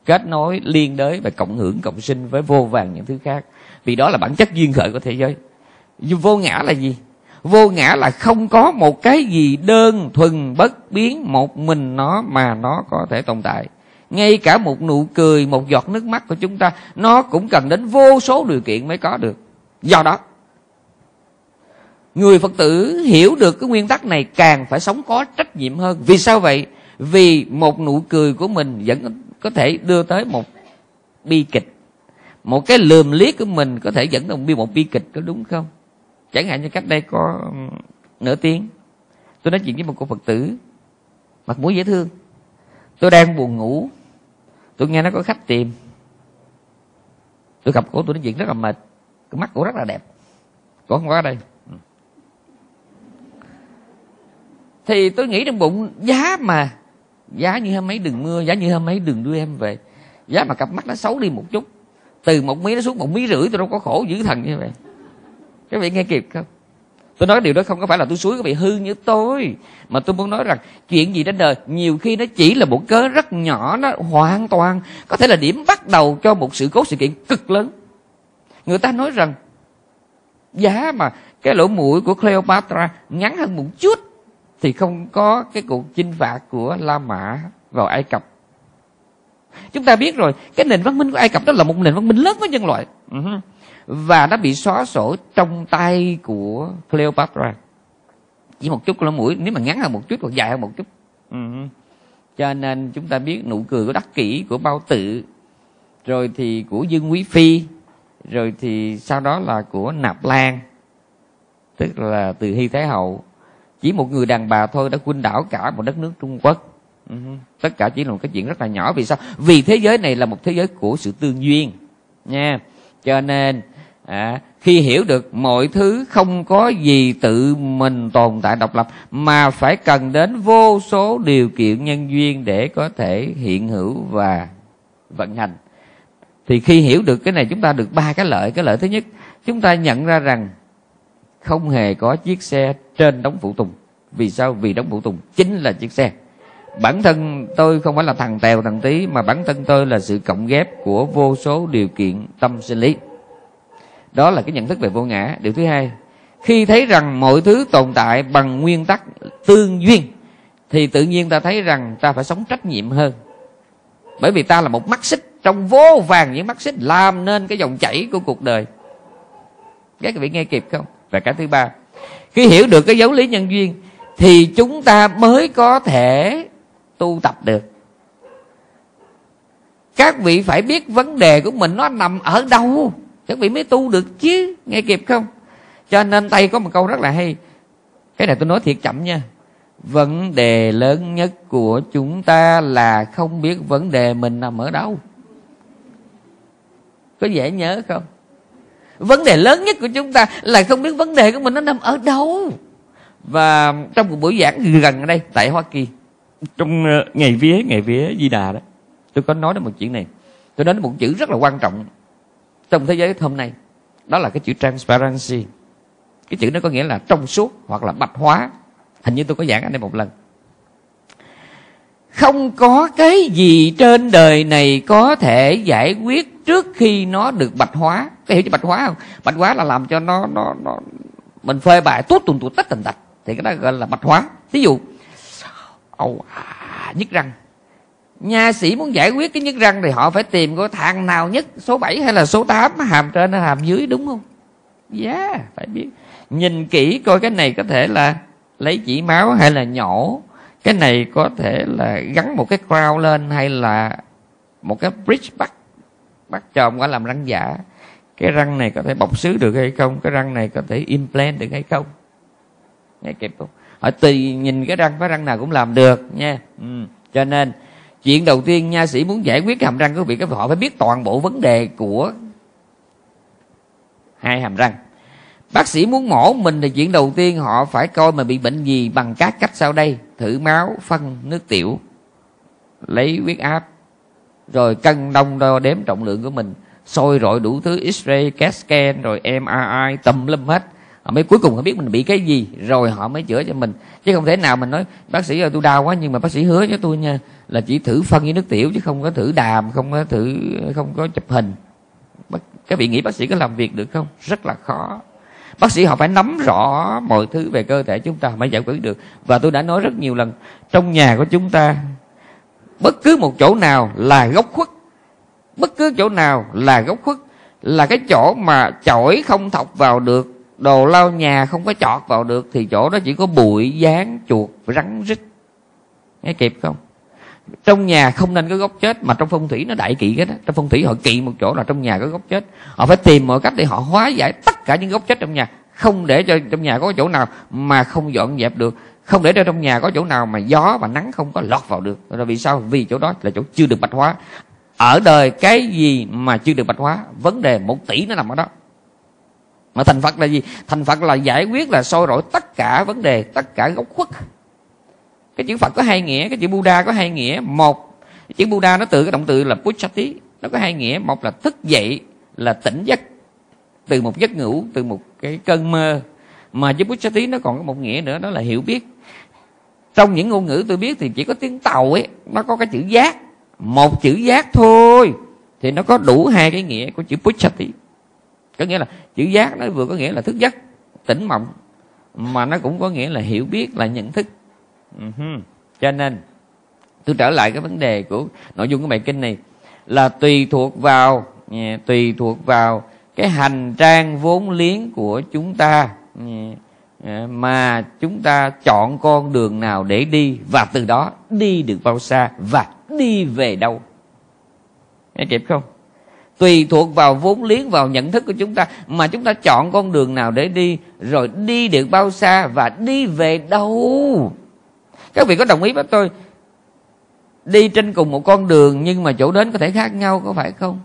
kết nối, liên đới và cộng hưởng, cộng sinh với vô vàng những thứ khác. Vì đó là bản chất duyên khởi của thế giới. Vô ngã là gì? Vô ngã là không có một cái gì đơn thuần bất biến một mình nó mà nó có thể tồn tại. Ngay cả một nụ cười, một giọt nước mắt của chúng ta, nó cũng cần đến vô số điều kiện mới có được. Do đó người phật tử hiểu được cái nguyên tắc này càng phải sống có trách nhiệm hơn. Vì sao vậy? Vì một nụ cười của mình vẫn có thể đưa tới một bi kịch. Một cái lườm liếc của mình có thể dẫn đến một bi kịch, có đúng không? Chẳng hạn như cách đây có nửa tiếng, tôi nói chuyện với một cô phật tử, mặt mũi dễ thương. Tôi đang buồn ngủ, tôi nghe nó có khách tìm. Tôi gặp cô, tôi nói chuyện rất là mệt, cái mắt cô rất là đẹp. Cô không có ở đây. Thì tôi nghĩ trong bụng, giá mà, giá như hôm mấy đừng mưa, giá như hôm mấy đừng đưa em về. Giá mà cặp mắt nó xấu đi một chút. Từ một mí nó xuống một mí rưỡi tôi đâu có khổ dữ thần như vậy. Các vị nghe kịp không? Tôi nói điều đó không có phải là tôi suối, các vị hư như tôi. Mà tôi muốn nói rằng, chuyện gì trên đời, nhiều khi nó chỉ là một cớ rất nhỏ, nó hoàn toàn có thể là điểm bắt đầu cho một sự cố sự kiện cực lớn. Người ta nói rằng, giá mà cái lỗ mũi của Cleopatra ngắn hơn một chút thì không có cái cuộc chinh phạt của La Mã vào Ai Cập. Chúng ta biết rồi cái nền văn minh của Ai Cập đó là một nền văn minh lớn với nhân loại. Uh-huh. và nó bị xóa sổ trong tay của Cleopatra. Chỉ một chút lỗ mũi nếu mà ngắn hơn một chút hoặc dài hơn một chút. Uh-huh. cho nên chúng ta biết nụ cười của đắc kỷ của bao tự rồi thì của dương quý phi rồi thì sau đó là của nạp lan tức là từ hy thái hậu chỉ một người đàn bà thôi đã khuynh đảo cả một đất nước trung quốc. Uh-huh. tất cả chỉ là một cái chuyện rất là nhỏ. Vì sao? Vì thế giới này là một thế giới của sự tương duyên nha. Cho nên à, khi hiểu được mọi thứ không có gì tự mình tồn tại độc lập mà phải cần đến vô số điều kiện nhân duyên để có thể hiện hữu và vận hành. Thì khi hiểu được cái này chúng ta được ba cái lợi. Cái lợi thứ nhất chúng ta nhận ra rằng không hề có chiếc xe trên đống phụ tùng. Vì sao? Vì đống phụ tùng chính là chiếc xe. Bản thân tôi không phải là thằng tèo thằng tí, mà bản thân tôi là sự cộng ghép của vô số điều kiện tâm sinh lý. Đó là cái nhận thức về vô ngã. Điều thứ hai, khi thấy rằng mọi thứ tồn tại bằng nguyên tắc tương duyên, thì tự nhiên ta thấy rằng ta phải sống trách nhiệm hơn. Bởi vì ta là một mắt xích, trong vô vàng những mắt xích làm nên cái dòng chảy của cuộc đời. Các vị nghe kịp không? Và cái thứ ba, khi hiểu được cái dấu lý nhân duyên thì chúng ta mới có thể tu tập được. Các vị phải biết vấn đề của mình nó nằm ở đâu, các vị mới tu được chứ, nghe kịp không? Cho nên tay có một câu rất là hay. Cái này tôi nói thiệt chậm nha. Vấn đề lớn nhất của chúng ta là không biết vấn đề mình nằm ở đâu. Có dễ nhớ không? Vấn đề lớn nhất của chúng ta là không biết vấn đề của mình nó nằm ở đâu. Và trong một buổi giảng gần ở đây, tại hoa kỳ. Trong ờ, ngày vía ngày vía di đà đó, tôi có nói đến một chuyện này. Tôi nói đến một chữ rất là quan trọng trong thế giới hôm nay. Đó là cái chữ transparency. Cái chữ nó có nghĩa là trong suốt hoặc là bạch hóa. Hình như tôi có giảng ở đây một lần không có cái gì trên đời này có thể giải quyết trước khi nó được bạch hóa. Cái hiểu chữ bạch hóa không? Bạch hóa là làm cho nó nó nó mình phơi bài tốt tùng tụt tất tần tạch thì cái đó gọi là bạch hóa. Ví dụ âu à, nhức răng. Nha sĩ muốn giải quyết cái nhức răng thì họ phải tìm coi thằng nào nhất số 7 hay là số 8 hàm trên hay hàm dưới đúng không? Dạ yeah, phải biết. Nhìn kỹ coi cái này có thể là lấy chỉ máu hay là nhổ cái này có thể là gắn một cái crown lên hay là một cái bridge bắt bắt chồng qua làm răng giả. Cái răng này có thể bọc xứ được hay không? Cái răng này có thể implant được hay không? Nghe kịp không? Họ tùy nhìn cái răng cái răng nào cũng làm được nha. Ừ. cho nên chuyện đầu tiên nha, sĩ muốn giải quyết cái hàm răng của vị các họ phải biết toàn bộ vấn đề của hai hàm răng. Bác sĩ muốn mổ mình thì chuyện đầu tiên họ phải coi mà bị bệnh gì bằng các cách sau đây thử máu, phân nước tiểu, lấy huyết áp, rồi cân đông đo đếm trọng lượng của mình soi rọi đủ thứ x-ray, CAT scan, rồi MRI tùm lum hết. Họ mới cuối cùng họ biết mình bị cái gì, rồi họ mới chữa cho mình. Chứ không thể nào mình nói, bác sĩ ơi, tôi đau quá, nhưng mà bác sĩ hứa với tôi nha, là chỉ thử phân với nước tiểu chứ không có thử đàm, không có thử, không có chụp hình. Các vị nghĩ bác sĩ có làm việc được không? Rất là khó bác sĩ họ phải nắm rõ mọi thứ về cơ thể chúng ta mới giải quyết được. Và tôi đã nói rất nhiều lần, trong nhà của chúng ta, bất cứ một chỗ nào là góc khuất. Bất cứ chỗ nào là góc khuất, là cái chỗ mà chổi không thọc vào được, đồ lau nhà không có chọt vào được, thì chỗ đó chỉ có bụi dán chuột rắn rít. Nghe kịp không? Trong nhà không nên có gốc chết, mà trong phong thủy nó đại kỵ cái đó. Trong phong thủy họ kỵ một chỗ là trong nhà có gốc chết. Họ phải tìm mọi cách để họ hóa giải tất cả những gốc chết trong nhà. Không để cho trong nhà có chỗ nào mà không dọn dẹp được. Không để cho trong nhà có chỗ nào mà gió và nắng không có lọt vào được. Rồi vì sao? Vì chỗ đó là chỗ chưa được bạch hóa. Ở đời cái gì mà chưa được bạch hóa? Vấn đề một tỷ nó nằm ở đó. Mà thành phật là gì? Thành phật là giải quyết, là soi rọi tất cả vấn đề, tất cả gốc khuất cái chữ phật có hai nghĩa, cái chữ buddha có hai nghĩa. Một, cái chữ buddha nó từ cái động từ là puchati, nó có hai nghĩa. Một là thức dậy, là tỉnh giấc, từ một giấc ngủ, từ một cái cơn mơ. Mà chữ puchati nó còn có một nghĩa nữa, đó là hiểu biết. Trong những ngôn ngữ tôi biết thì chỉ có tiếng tàu ấy, nó có cái chữ giác. Một chữ giác thôi, thì nó có đủ hai cái nghĩa của chữ puchati. Có nghĩa là chữ giác nó vừa có nghĩa là thức giấc, tỉnh mộng, mà nó cũng có nghĩa là hiểu biết, là nhận thức uh-huh. cho nên, tôi trở lại cái vấn đề của nội dung của bài kinh này là tùy thuộc vào ừ, tùy thuộc vào cái hành trang vốn liếng của chúng ta ừ, mà chúng ta chọn con đường nào để đi và từ đó đi được bao xa và đi về đâu. Nghe kịp không? Tùy thuộc vào vốn liếng, vào nhận thức của chúng ta, mà chúng ta chọn con đường nào để đi, rồi đi được bao xa và đi về đâu các vị có đồng ý với tôi? Đi trên cùng một con đường nhưng mà chỗ đến có thể khác nhau có phải không?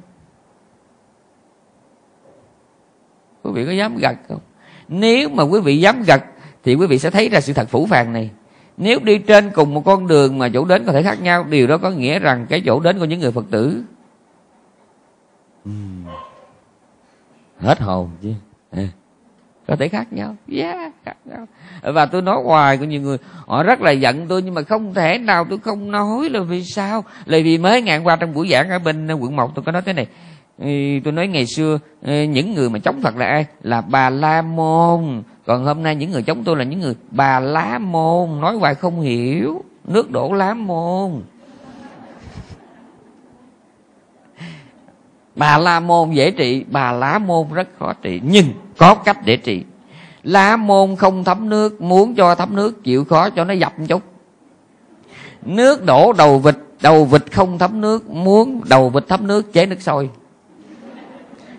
Quý vị có dám gật không? Nếu mà quý vị dám gật thì quý vị sẽ thấy ra sự thật phủ phàng này. Nếu đi trên cùng một con đường mà chỗ đến có thể khác nhau điều đó có nghĩa rằng cái chỗ đến của những người phật tử. Hết hồn chứ. À, có thể khác nhau. Yeah, khác nhau. Và tôi nói hoài có nhiều người họ rất là giận tôi nhưng mà không thể nào tôi không nói là vì sao. Là vì mới ngàn qua trong buổi giảng ở bên quận một tôi có nói thế này. Tôi nói ngày xưa những người mà chống phật là ai? Là bà la môn. Còn hôm nay những người chống tôi là những người bà lá môn. Nói hoài không hiểu. Nước đổ lá môn. Bà la môn dễ trị bà lá môn rất khó trị. Nhưng có cách để trị. Lá môn không thấm nước, muốn cho thấm nước chịu khó cho nó dập một chút. Nước đổ đầu vịt đầu vịt không thấm nước, muốn đầu vịt thấm nước chế nước sôi.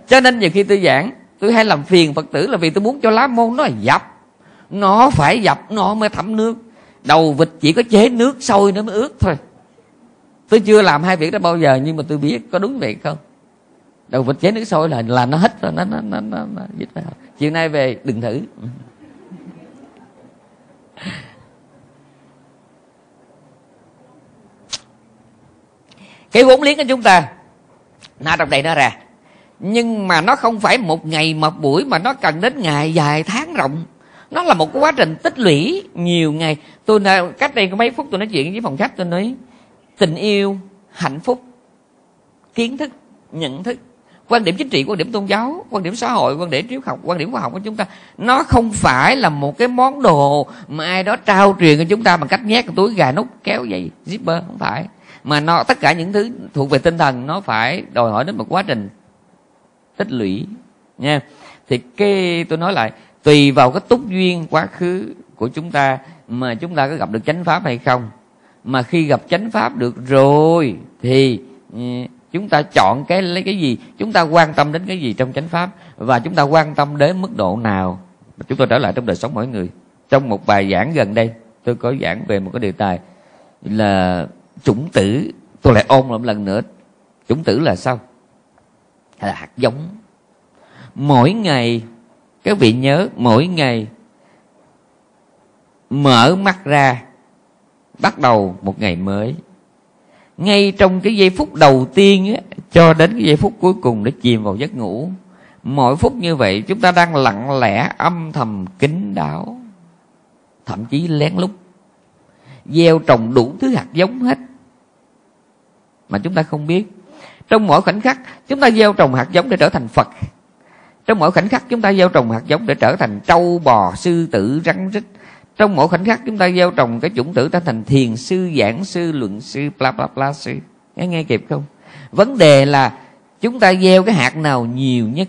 Cho nên nhiều khi tôi giảng, tôi hay làm phiền phật tử là vì tôi muốn cho lá môn nó dập. Nó phải dập, nó mới thấm nước. Đầu vịt chỉ có chế nước sôi nó mới ướt thôi. Tôi chưa làm hai việc đó bao giờ, nhưng mà tôi biết có đúng vậy không? Đầu vịt chế nước sôi là là nó hết rồi nó nó nó nó, nó dịch vào. Chiều nay về đừng thử. (laughs) Cái vốn liếng của chúng ta nó trong đây nó ra. Nhưng mà nó không phải một ngày một buổi mà nó cần đến ngày dài tháng rộng. Nó là một cái quá trình tích lũy nhiều ngày. Tôi cách đây có mấy phút tôi nói chuyện với phòng khách tôi nói tình yêu hạnh phúc kiến thức nhận thức quan điểm chính trị, quan điểm tôn giáo, quan điểm xã hội, quan điểm triết học, quan điểm khoa học của chúng ta, nó không phải là một cái món đồ mà ai đó trao truyền cho chúng ta bằng cách nhét cái túi gà nút kéo dây, zipper, không phải. Mà nó, tất cả những thứ thuộc về tinh thần, nó phải đòi hỏi đến một quá trình tích lũy, nha. Thì cái, tôi nói lại, tùy vào cái túc duyên, quá khứ của chúng ta mà chúng ta có gặp được chánh pháp hay không. Mà khi gặp chánh pháp được rồi thì ừ, chúng ta chọn cái, lấy cái gì? Chúng ta quan tâm đến cái gì trong chánh pháp? Và chúng ta quan tâm đến mức độ nào? Chúng tôi trở lại trong đời sống mỗi người. Trong một bài giảng gần đây, tôi có giảng về một cái đề tài là chủng tử. Tôi lại ôn lại một lần nữa. Chủng tử là sao? Là hạt giống. Mỗi ngày, các vị nhớ, mỗi ngày mở mắt ra, bắt đầu một ngày mới ngay trong cái giây phút đầu tiên á, cho đến cái giây phút cuối cùng để chìm vào giấc ngủ mỗi phút như vậy chúng ta đang lặng lẽ âm thầm kín đáo thậm chí lén lút gieo trồng đủ thứ hạt giống hết mà chúng ta không biết. Trong mỗi khoảnh khắc chúng ta gieo trồng hạt giống để trở thành phật. Trong mỗi khoảnh khắc chúng ta gieo trồng hạt giống để trở thành trâu bò sư tử rắn rít trong mỗi khoảnh khắc chúng ta gieo trồng cái chủng tử ta thành thiền sư, giảng sư, luận sư, bla bla bla sư. Nghe nghe kịp không? Vấn đề là chúng ta gieo cái hạt nào nhiều nhất?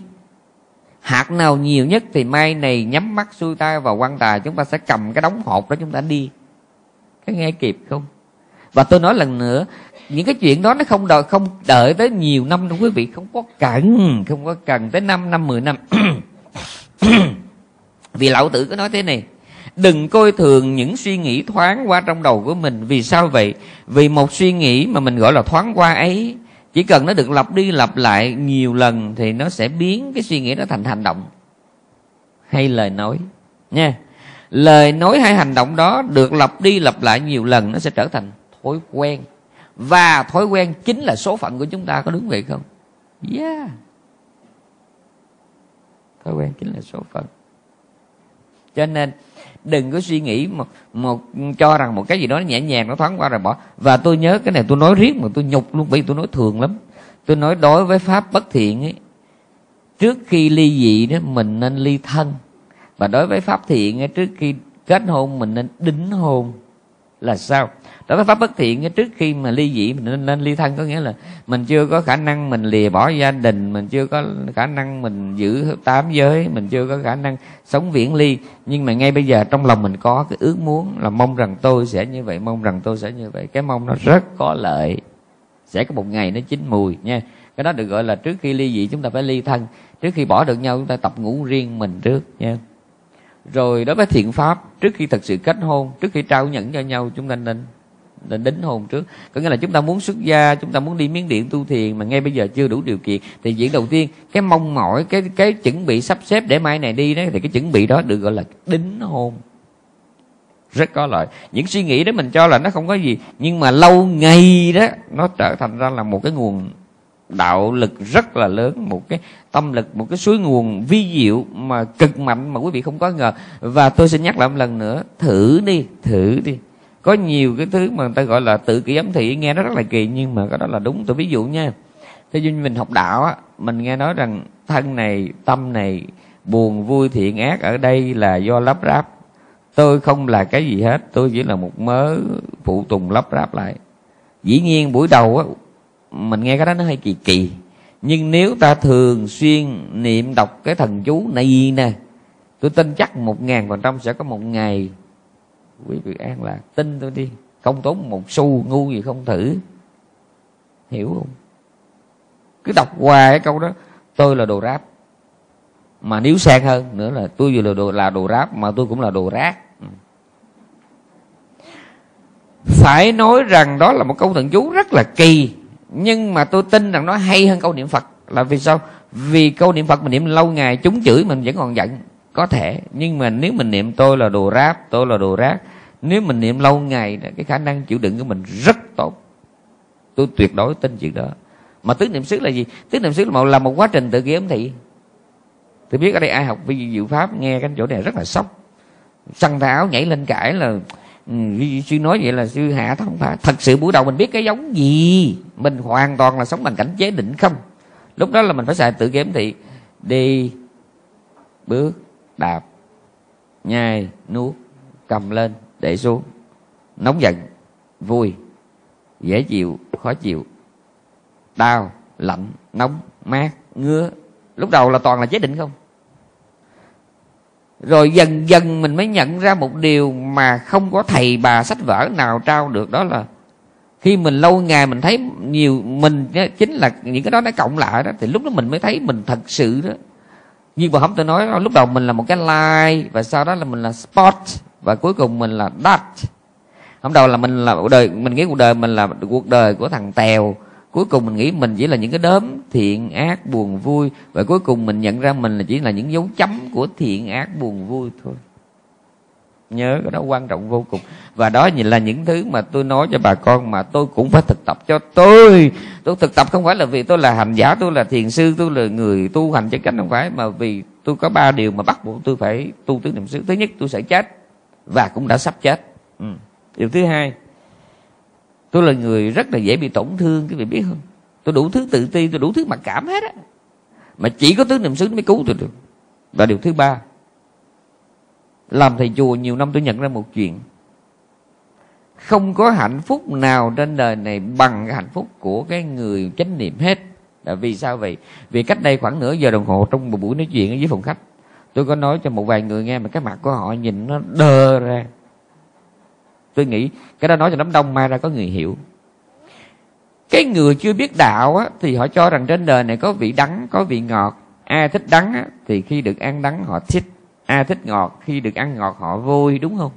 Hạt nào nhiều nhất thì mai này nhắm mắt xuôi tay vào quan tài, chúng ta sẽ cầm cái đống hộp đó chúng ta đi. Cái nghe kịp không? Và tôi nói lần nữa, những cái chuyện đó nó không đợi không đợi tới nhiều năm đâu quý vị. Không có cần, không có cần tới 5 năm 10 năm. (coughs) Vì lão tử có nói thế này đừng coi thường những suy nghĩ thoáng qua trong đầu của mình. Vì sao vậy? Vì một suy nghĩ mà mình gọi là thoáng qua ấy, chỉ cần nó được lặp đi lặp lại nhiều lần thì nó sẽ biến cái suy nghĩ đó thành hành động. Hay lời nói, nha. Lời nói hay hành động đó được lặp đi lặp lại nhiều lần, nó sẽ trở thành thói quen. Và thói quen chính là số phận của chúng ta, có đúng vậy không? Yeah. Thói quen chính là số phận. Cho nên đừng có suy nghĩ một, một cho rằng một cái gì đó nhẹ nhàng nó thoáng qua rồi bỏ. Và tôi nhớ cái này tôi nói riết mà tôi nhục luôn bởi vì tôi nói thường lắm. Tôi nói đối với pháp bất thiện ấy trước khi ly dị đó mình nên ly thân. Và đối với pháp thiện ấy trước khi kết hôn mình nên đính hôn là sao? Đó là pháp bất thiện trước khi mà ly dị mình nên, nên ly thân có nghĩa là mình chưa có khả năng mình lìa bỏ gia đình mình chưa có khả năng mình giữ tám giới mình chưa có khả năng sống viễn ly. Nhưng mà ngay bây giờ trong lòng mình có cái ước muốn là mong rằng tôi sẽ như vậy mong rằng tôi sẽ như vậy. Cái mong nó rất có lợi. Sẽ có một ngày nó chín mùi nha. Cái đó được gọi là trước khi ly dị chúng ta phải ly thân. Trước khi bỏ được nhau chúng ta tập ngủ riêng mình trước nha rồi đối với thiện pháp, trước khi thật sự kết hôn, trước khi trao nhẫn cho nhau, chúng ta nên nên đính hôn trước. Có nghĩa là chúng ta muốn xuất gia, chúng ta muốn đi miếng điện tu thiền, mà ngay bây giờ chưa đủ điều kiện. Thì diễn đầu tiên, cái mong mỏi, cái cái chuẩn bị sắp xếp để mai này đi đó, thì cái chuẩn bị đó được gọi là đính hôn. Rất có lợi. Những suy nghĩ đó mình cho là nó không có gì, nhưng mà lâu ngày đó, nó trở thành ra là một cái nguồn đạo lực rất là lớn, một cái tâm lực, một cái suối nguồn vi diệu mà cực mạnh mà quý vị không có ngờ. Và tôi xin nhắc lại một lần nữa, thử đi thử đi. Có nhiều cái thứ mà người ta gọi là tự kỷ ấm thị, nghe nó rất là kỳ, nhưng mà cái đó là đúng. Tôi ví dụ nha thế như mình học đạo á, mình nghe nói rằng thân này, tâm này, buồn, vui, thiện, ác ở đây là do lắp ráp. Tôi không là cái gì hết, tôi chỉ là một mớ phụ tùng lắp ráp lại. Dĩ nhiên buổi đầu á mình nghe cái đó nó hơi kỳ kỳ. Nhưng nếu ta thường xuyên niệm đọc cái thần chú này nè, tôi tin chắc một ngàn phần trăm sẽ có một ngày, quý vị an lạc. Tin tôi đi. Không tốn một xu, ngu gì không thử. Hiểu không? Cứ đọc hoài cái câu đó, tôi là đồ ráp. Mà nếu sang hơn nữa là tôi vừa là đồ là đồ ráp, mà tôi cũng là đồ rác. Phải nói rằng đó là một câu thần chú rất là kỳ nhưng mà tôi tin rằng nó hay hơn câu niệm phật. Là vì sao? Vì câu niệm phật mình niệm lâu ngày chúng chửi mình vẫn còn giận. Có thể. Nhưng mà nếu mình niệm tôi là đồ ráp tôi là đồ rác. Nếu mình niệm lâu ngày cái khả năng chịu đựng của mình rất tốt. Tôi tuyệt đối tin chuyện đó. Mà tứ niệm xứ là gì? Tứ niệm xứ là một, là một quá trình tự ghi thị. Tôi biết ở đây ai học vi diệu pháp nghe cái chỗ này rất là sốc. Săn tháo nhảy lên cãi là ừ, sư nói vậy là sư hạ thông phải thật sự buổi đầu mình biết cái giống gì mình hoàn toàn là sống bằng cảnh chế định không? Lúc đó là mình phải xài tự kiếm thị. Đi bước đạp nhai nuốt cầm lên để xuống. Nóng giận vui dễ chịu khó chịu đau lạnh nóng mát ngứa. Lúc đầu là toàn là chế định không? Rồi dần dần mình mới nhận ra một điều mà không có thầy bà sách vở nào trao được, đó là khi mình lâu ngày mình thấy nhiều mình chính là những cái đó nó cộng lại đó, thì lúc đó mình mới thấy mình thật sự đó. Nhưng mà không tôi nói lúc đầu mình là một cái like, và sau đó là mình là spot, và cuối cùng mình là dot hôm đầu là mình là cuộc đời, mình nghĩ cuộc đời mình là cuộc đời của thằng tèo cuối cùng mình nghĩ mình chỉ là những cái đốm thiện ác buồn vui. Và cuối cùng mình nhận ra mình là chỉ là những dấu chấm của thiện ác buồn vui thôi. Nhớ, cái đó quan trọng vô cùng. Và đó là những thứ mà tôi nói cho bà con mà tôi cũng phải thực tập cho tôi. Tôi thực tập không phải là vì tôi là hành giả, tôi là thiền sư, tôi là người tu hành chân chánh không phải, mà vì tôi có ba điều mà bắt buộc tôi phải tu tứ niệm xứ. Thứ nhất, tôi sẽ chết, và cũng đã sắp chết. Ừ. điều thứ hai tôi là người rất là dễ bị tổn thương quý vị biết không? Tôi đủ thứ tự ti, tôi đủ thứ mặc cảm hết á. Mà chỉ có tứ niệm xứ mới cứu tôi được. Và điều thứ ba, làm thầy chùa nhiều năm tôi nhận ra một chuyện. Không có hạnh phúc nào trên đời này bằng cái hạnh phúc của cái người chánh niệm hết. Là vì sao vậy? Vì cách đây khoảng nửa giờ đồng hồ, trong một buổi nói chuyện ở dưới phòng khách, tôi có nói cho một vài người nghe mà cái mặt của họ nhìn nó đơ ra tôi nghĩ cái đó nói cho đám đông mai ra có người hiểu. Cái người chưa biết đạo á, thì họ cho rằng trên đời này có vị đắng có vị ngọt. Ai thích đắng á, thì khi được ăn đắng họ thích. Ai thích ngọt khi được ăn ngọt họ vui đúng không?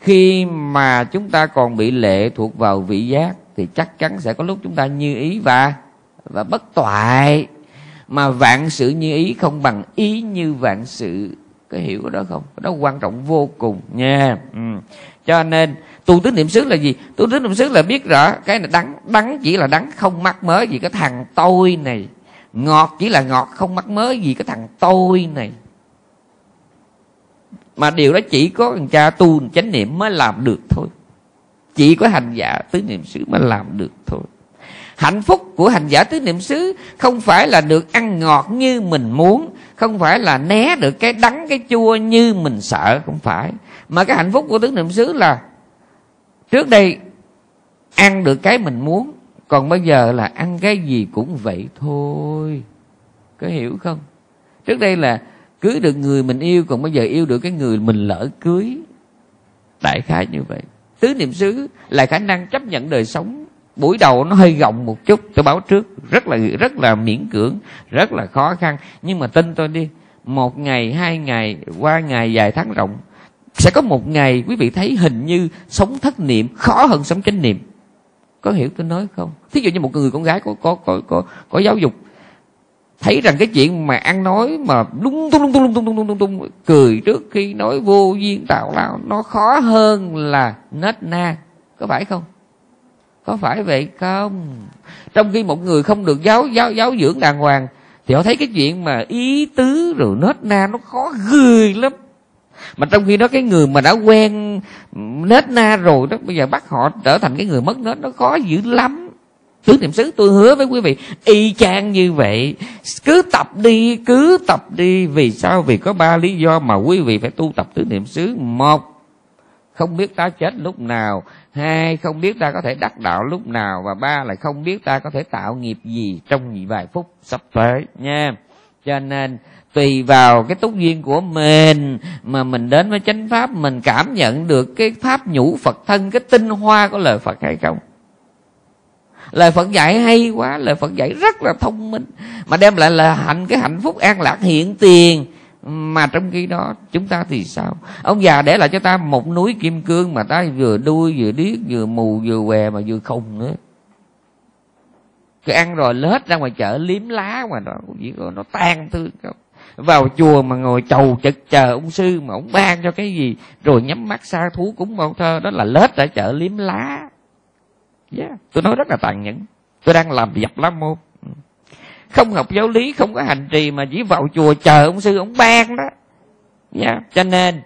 Khi mà chúng ta còn bị lệ thuộc vào vị giác thì chắc chắn sẽ có lúc chúng ta như ý và và bất toại. Mà vạn sự như ý không bằng ý như vạn sự có hiểu đó không? Đó quan trọng vô cùng nha. Ừ. cho nên, tu tứ niệm xứ là gì? Tu tứ niệm xứ là biết rõ cái này đắng đắng chỉ là đắng, không mắc mớ gì cái thằng tôi này. Ngọt chỉ là ngọt, không mắc mớ gì cái thằng tôi này. Mà điều đó chỉ có thằng cha tu chánh niệm mới làm được thôi. Chỉ có hành giả tứ niệm xứ mới làm được thôi hạnh phúc của hành giả tứ niệm xứ không phải là được ăn ngọt như mình muốn, không phải là né được cái đắng cái chua như mình sợ, không phải. Mà cái hạnh phúc của tứ niệm xứ là trước đây ăn được cái mình muốn, còn bây giờ là ăn cái gì cũng vậy thôi. Có hiểu không? Trước đây là cưới được người mình yêu, còn bây giờ yêu được cái người mình lỡ cưới. Đại khái như vậy. Tứ niệm xứ là khả năng chấp nhận đời sống buổi đầu nó hơi gọng một chút tôi báo trước rất là rất là miễn cưỡng rất là khó khăn. Nhưng mà tin tôi đi một ngày hai ngày qua ngày dài tháng rộng sẽ có một ngày quý vị thấy hình như sống thất niệm khó hơn sống chánh niệm. Có hiểu tôi nói không? Thí dụ như một người con gái có có có có, có giáo dục thấy rằng cái chuyện mà ăn nói mà lung tung lung tung lung tung lung tung lung tung cười trước khi nói vô duyên tạo lao nó khó hơn là nết na. Có phải không? Có phải vậy không? Trong khi một người không được giáo giáo giáo dưỡng đàng hoàng, thì họ thấy cái chuyện mà ý tứ rồi nết na nó khó gười lắm. Mà trong khi đó cái người mà đã quen nết na rồi đó, bây giờ bắt họ trở thành cái người mất nết, nó khó dữ lắm. Tứ niệm xứ tôi hứa với quý vị, y chang như vậy. Cứ tập đi, cứ tập đi, vì sao? Vì có ba lý do mà quý vị phải tu tập tứ niệm xứ. Một, không biết ta chết lúc nào hai, không biết ta có thể đắc đạo lúc nào và ba là không biết ta có thể tạo nghiệp gì trong vài phút sắp tới nha. Cho nên, tùy vào cái túc duyên của mình mà mình đến với chánh pháp, mình cảm nhận được cái pháp nhũ phật thân, cái tinh hoa của lời phật hay không. Lời phật dạy hay quá, lời phật dạy rất là thông minh, mà đem lại là hạnh, cái hạnh phúc an lạc hiện tiền mà trong khi đó, chúng ta thì sao? Ông già để lại cho ta một núi kim cương mà ta vừa đuôi, vừa điếc, vừa mù, vừa què mà vừa khùng nữa. Cứ ăn rồi lết ra ngoài chợ liếm lá mà nó chỉ có nó tan thương không vào chùa mà ngồi chầu chật chờ ông sư mà ông ban cho cái gì, rồi nhắm mắt xa thú cúng bao thơ, đó là lết ở chợ liếm lá. Yeah. tôi nói rất là tàn nhẫn. Tôi đang làm dập lá môn không học giáo lý không có hành trì mà chỉ vào chùa chờ ông sư ông ban đó. Yeah. cho nên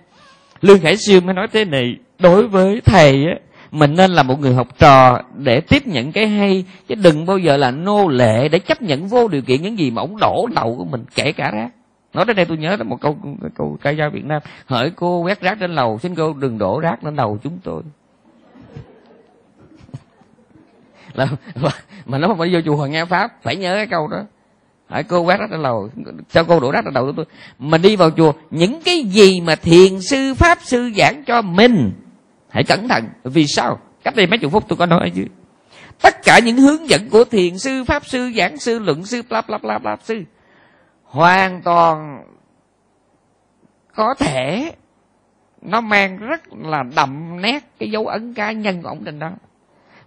lương khải siêu mới nói thế này đối với thầy á mình nên là một người học trò để tiếp nhận cái hay chứ đừng bao giờ là nô lệ để chấp nhận vô điều kiện những gì mà ông đổ đầu của mình kể cả rác nói đến đây tôi nhớ một câu câu ca dao việt nam hỡi cô quét rác trên lầu xin cô đừng đổ rác lên đầu chúng tôi. (laughs) Là, mà nó mà đi vô chùa hoàng nghe pháp phải nhớ cái câu đó hãy cô quét rác trên lầu sao cô đổ rác ra đầu của tôi? Mà đi vào chùa, những cái gì mà thiền sư, pháp sư giảng cho mình, hãy cẩn thận. Vì sao? Cách đây mấy chục phút tôi có nói chứ. Tất cả những hướng dẫn của thiền sư, pháp sư, giảng sư, luận sư, bla bla bla bla, sư, hoàn toàn có thể nó mang rất là đậm nét cái dấu ấn cá nhân của ông trên đó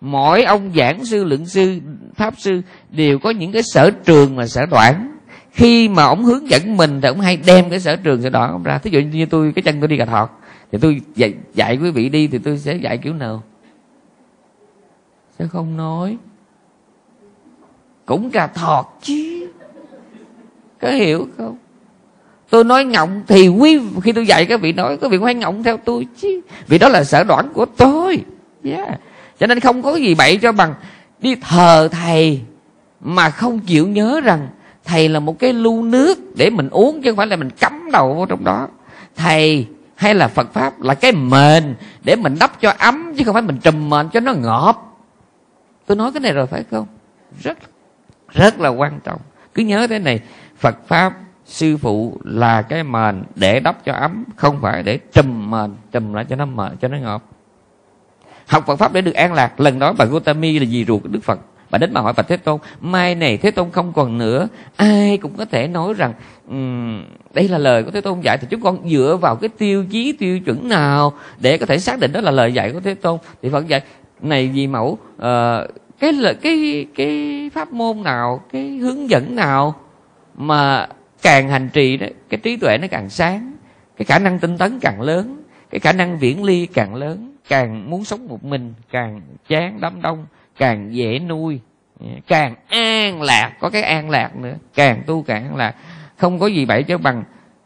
mỗi ông giảng sư luận sư pháp sư đều có những cái sở trường và sở đoạn. Khi mà ông hướng dẫn mình thì ông hay đem cái sở trường sở đoạn ông ra. Thí dụ như tôi cái chân tôi đi cà thọt thì tôi dạy, dạy quý vị đi thì tôi sẽ dạy kiểu nào? Sẽ không nói. Cũng cà thọt chứ. Có hiểu không? Tôi nói ngọng thì quý khi tôi dạy các vị nói các vị phải ngọng theo tôi chứ. Vì đó là sở đoản của tôi. Yeah cho nên không có gì bậy cho bằng đi thờ thầy mà không chịu nhớ rằng thầy là một cái lu nước để mình uống chứ không phải là mình cắm đầu vô trong đó. Thầy hay là phật pháp là cái mền để mình đắp cho ấm chứ không phải mình trùm mền cho nó ngọt. Tôi nói cái này rồi phải không? Rất rất là quan trọng. Cứ nhớ thế này, phật pháp, sư phụ là cái mền để đắp cho ấm, không phải để trùm mền, trùm lại cho nó mờ, cho nó ngọt học phật pháp để được an lạc. Lần đó bà Gautami là gì ruột của đức phật. Bà đến bà hỏi Phật Thế Tôn mai này Thế Tôn không còn nữa ai cũng có thể nói rằng um, đây là lời của Thế Tôn dạy thì chúng con dựa vào cái tiêu chí tiêu chuẩn nào để có thể xác định đó là lời dạy của Thế Tôn? Thì Phật dạy này gì mẫu uh, cái cái cái pháp môn nào cái hướng dẫn nào mà càng hành trì đó cái trí tuệ nó càng sáng cái khả năng tinh tấn càng lớn cái khả năng viễn ly càng lớn càng muốn sống một mình, càng chán đám đông, càng dễ nuôi. Càng an lạc, có cái an lạc nữa. Càng tu càng an lạc. Không có gì vậy chứ bằng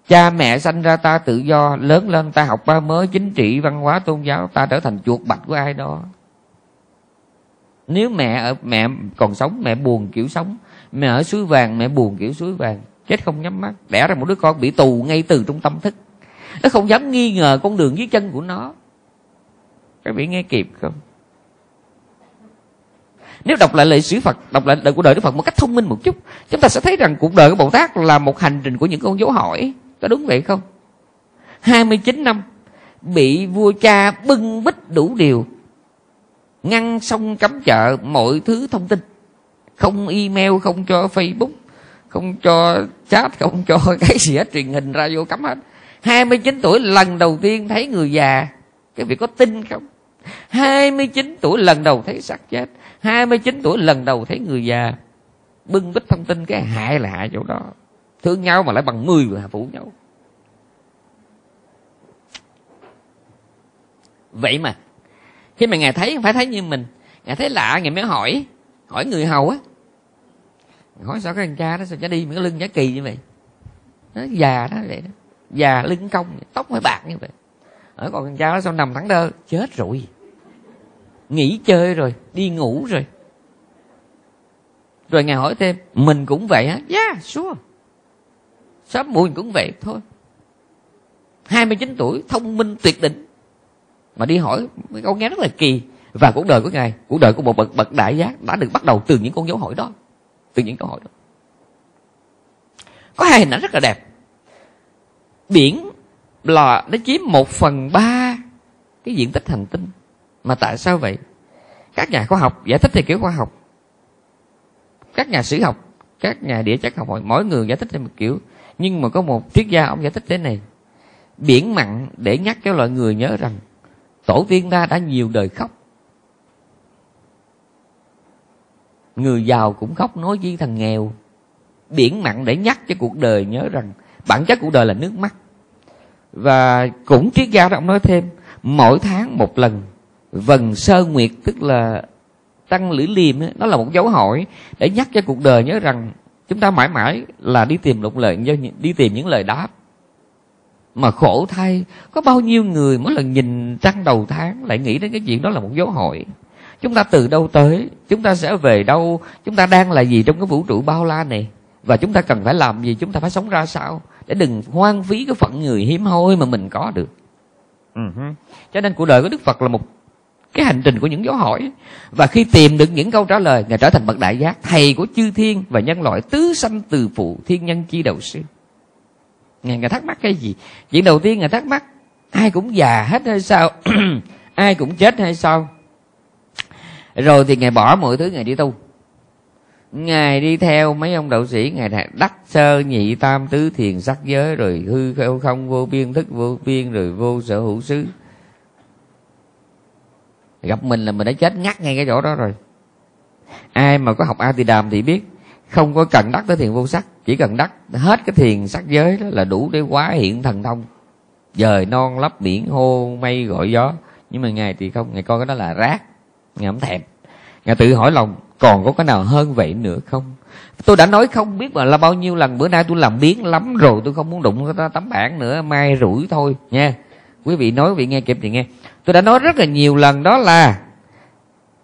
cha mẹ sanh ra ta tự do, lớn lên ta học ba mới chính trị, văn hóa, tôn giáo, ta trở thành chuột bạch của ai đó. Nếu mẹ ở, mẹ còn sống, mẹ buồn kiểu sống, mẹ ở suối vàng, mẹ buồn kiểu suối vàng, chết không nhắm mắt. Đẻ ra một đứa con bị tù ngay từ trong tâm thức. Nó không dám nghi ngờ con đường dưới chân của nó các vị nghe kịp không? Nếu đọc lại lịch sử Phật, đọc lại đời của đời Đức Phật một cách thông minh một chút, chúng ta sẽ thấy rằng cuộc đời của Bồ Tát là một hành trình của những con dấu hỏi. Có đúng vậy không? 29 năm bị vua cha bưng bít đủ điều, ngăn sông cấm chợ mọi thứ thông tin. Không email, không cho facebook, không cho chat, không cho (laughs) cái gì hết, truyền hình, radio cấm hết. 29 tuổi, lần đầu tiên thấy người già. Cái việc có tin không? 29 tuổi lần đầu thấy xác chết 29 tuổi lần đầu thấy người già. Bưng bít thông tin cái hại là hại chỗ đó. Thương nhau mà lại bằng 10 và phụ nhau. Vậy mà, khi mà ngài thấy, phải thấy như mình. Ngài thấy lạ, ngài mới hỏi hỏi người hầu á. Hỏi, sao cái thằng cha đó, sao cha đi mà cái lưng giá kỳ như vậy? Nó già đó, vậy đó. Già lưng cong, tóc mới bạc như vậy. Ở còn thằng cha đó sao nằm thẳng đơ? Chết rồi nghỉ chơi rồi, đi ngủ rồi. Rồi ngài hỏi thêm, mình cũng vậy hả yeah, sure. Sớm muộn cũng vậy thôi. 29 tuổi, thông minh, tuyệt đỉnh. Mà đi hỏi, mấy câu nghe rất là kỳ. Và cuộc đời của ngài, cuộc đời của một bậc bậc đại giác đã được bắt đầu từ những con dấu hỏi đó, từ những câu hỏi đó. Có hai hình ảnh rất là đẹp. Biển là, nó chiếm một phần ba cái diện tích hành tinh mà tại sao vậy? Các nhà khoa học giải thích theo kiểu khoa học. Các nhà sử học, các nhà địa chất học mỗi người giải thích theo một kiểu. Nhưng mà có một triết gia ông giải thích thế này. Biển mặn để nhắc cho loại người nhớ rằng, tổ tiên ta đã nhiều đời khóc. Người giàu cũng khóc nói với thằng nghèo. Biển mặn để nhắc cho cuộc đời nhớ rằng, bản chất cuộc đời là nước mắt. Và cũng triết gia đó ông nói thêm, mỗi tháng một lần vần sơ nguyệt tức là tăng lưỡi liềm nó là một dấu hỏi để nhắc cho cuộc đời nhớ rằng chúng ta mãi mãi là đi tìm lục lợi đi tìm những lời đáp. Mà khổ thay có bao nhiêu người mỗi lần nhìn trăng đầu tháng lại nghĩ đến cái chuyện đó là một dấu hỏi. Chúng ta từ đâu tới chúng ta sẽ về đâu chúng ta đang là gì trong cái vũ trụ bao la này? Và chúng ta cần phải làm gì chúng ta phải sống ra sao? Để đừng hoang phí cái phận người hiếm hoi mà mình có được. Uh-huh. cho nên cuộc đời của đức phật là một cái hành trình của những dấu hỏi. Và khi tìm được những câu trả lời ngài trở thành bậc đại giác thầy của chư thiên và nhân loại tứ sanh từ phụ thiên nhân chi đầu sư. Ngài, ngài thắc mắc cái gì? Chuyện đầu tiên ngài thắc mắc ai cũng già hết hay sao? (clears throat) Ai cũng chết hay sao? Rồi thì ngài bỏ mọi thứ ngài đi tu. Ngài đi theo mấy ông đạo sĩ ngài đắc sơ nhị tam tứ thiền sắc giới rồi hư không, không vô biên thức vô biên rồi vô sở hữu xứ gặp mình là mình đã chết ngắt ngay cái chỗ đó rồi. Ai mà có học a thì đàm thì biết, không có cần đắc tới thiền vô sắc. Chỉ cần đắc hết cái thiền sắc giới đó là đủ để quá hiện thần thông. Dời non lấp biển, hô mây gọi gió. Nhưng mà ngài thì không, ngài coi cái đó là rác. Ngài không thèm. Ngài tự hỏi lòng, còn có cái nào hơn vậy nữa không? Tôi đã nói không biết mà là bao nhiêu lần, bữa nay tôi làm biến lắm rồi, tôi không muốn đụng cái tấm bảng nữa, mai rủi thôi, nha quý vị nói, quý vị nghe kịp thì nghe. Tôi đã nói rất là nhiều lần, đó là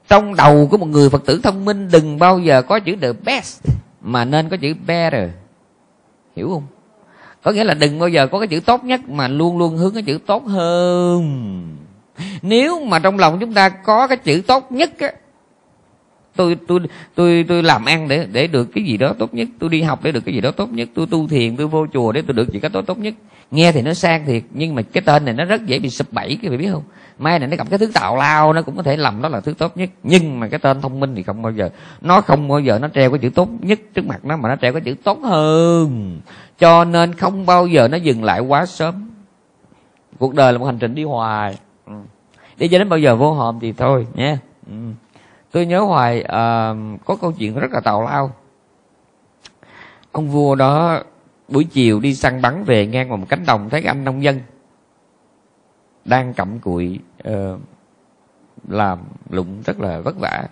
trong đầu của một người phật tử thông minh đừng bao giờ có chữ the best mà nên có chữ better hiểu không? Có nghĩa là đừng bao giờ có cái chữ tốt nhất mà luôn luôn hướng cái chữ tốt hơn nếu mà trong lòng chúng ta có cái chữ tốt nhất á tôi tôi tôi tôi làm ăn để để được cái gì đó tốt nhất. Tôi đi học để được cái gì đó tốt nhất. Tôi tu thiền, tôi vô chùa để tôi được gì cái tốt tốt nhất. Nghe thì nó sang thiệt, nhưng mà cái tên này nó rất dễ bị sụp bẫy, các vị biết không? Mai này nó gặp cái thứ tạo lao, nó cũng có thể lầm đó là thứ tốt nhất. Nhưng mà cái tên thông minh thì không bao giờ. Nó không bao giờ nó treo cái chữ tốt nhất trước mặt nó, mà nó treo cái chữ tốt hơn. Cho nên không bao giờ nó dừng lại quá sớm. Cuộc đời là một hành trình đi hoài. Ừ. Đi cho đến bao giờ vô hòm thì thôi, nhé. Yeah tôi nhớ hoài uh, có câu chuyện rất là tào lao. Ông vua đó buổi chiều đi săn bắn về ngang một cánh đồng thấy anh nông dân đang cặm cụi uh, làm lụng rất là vất vả.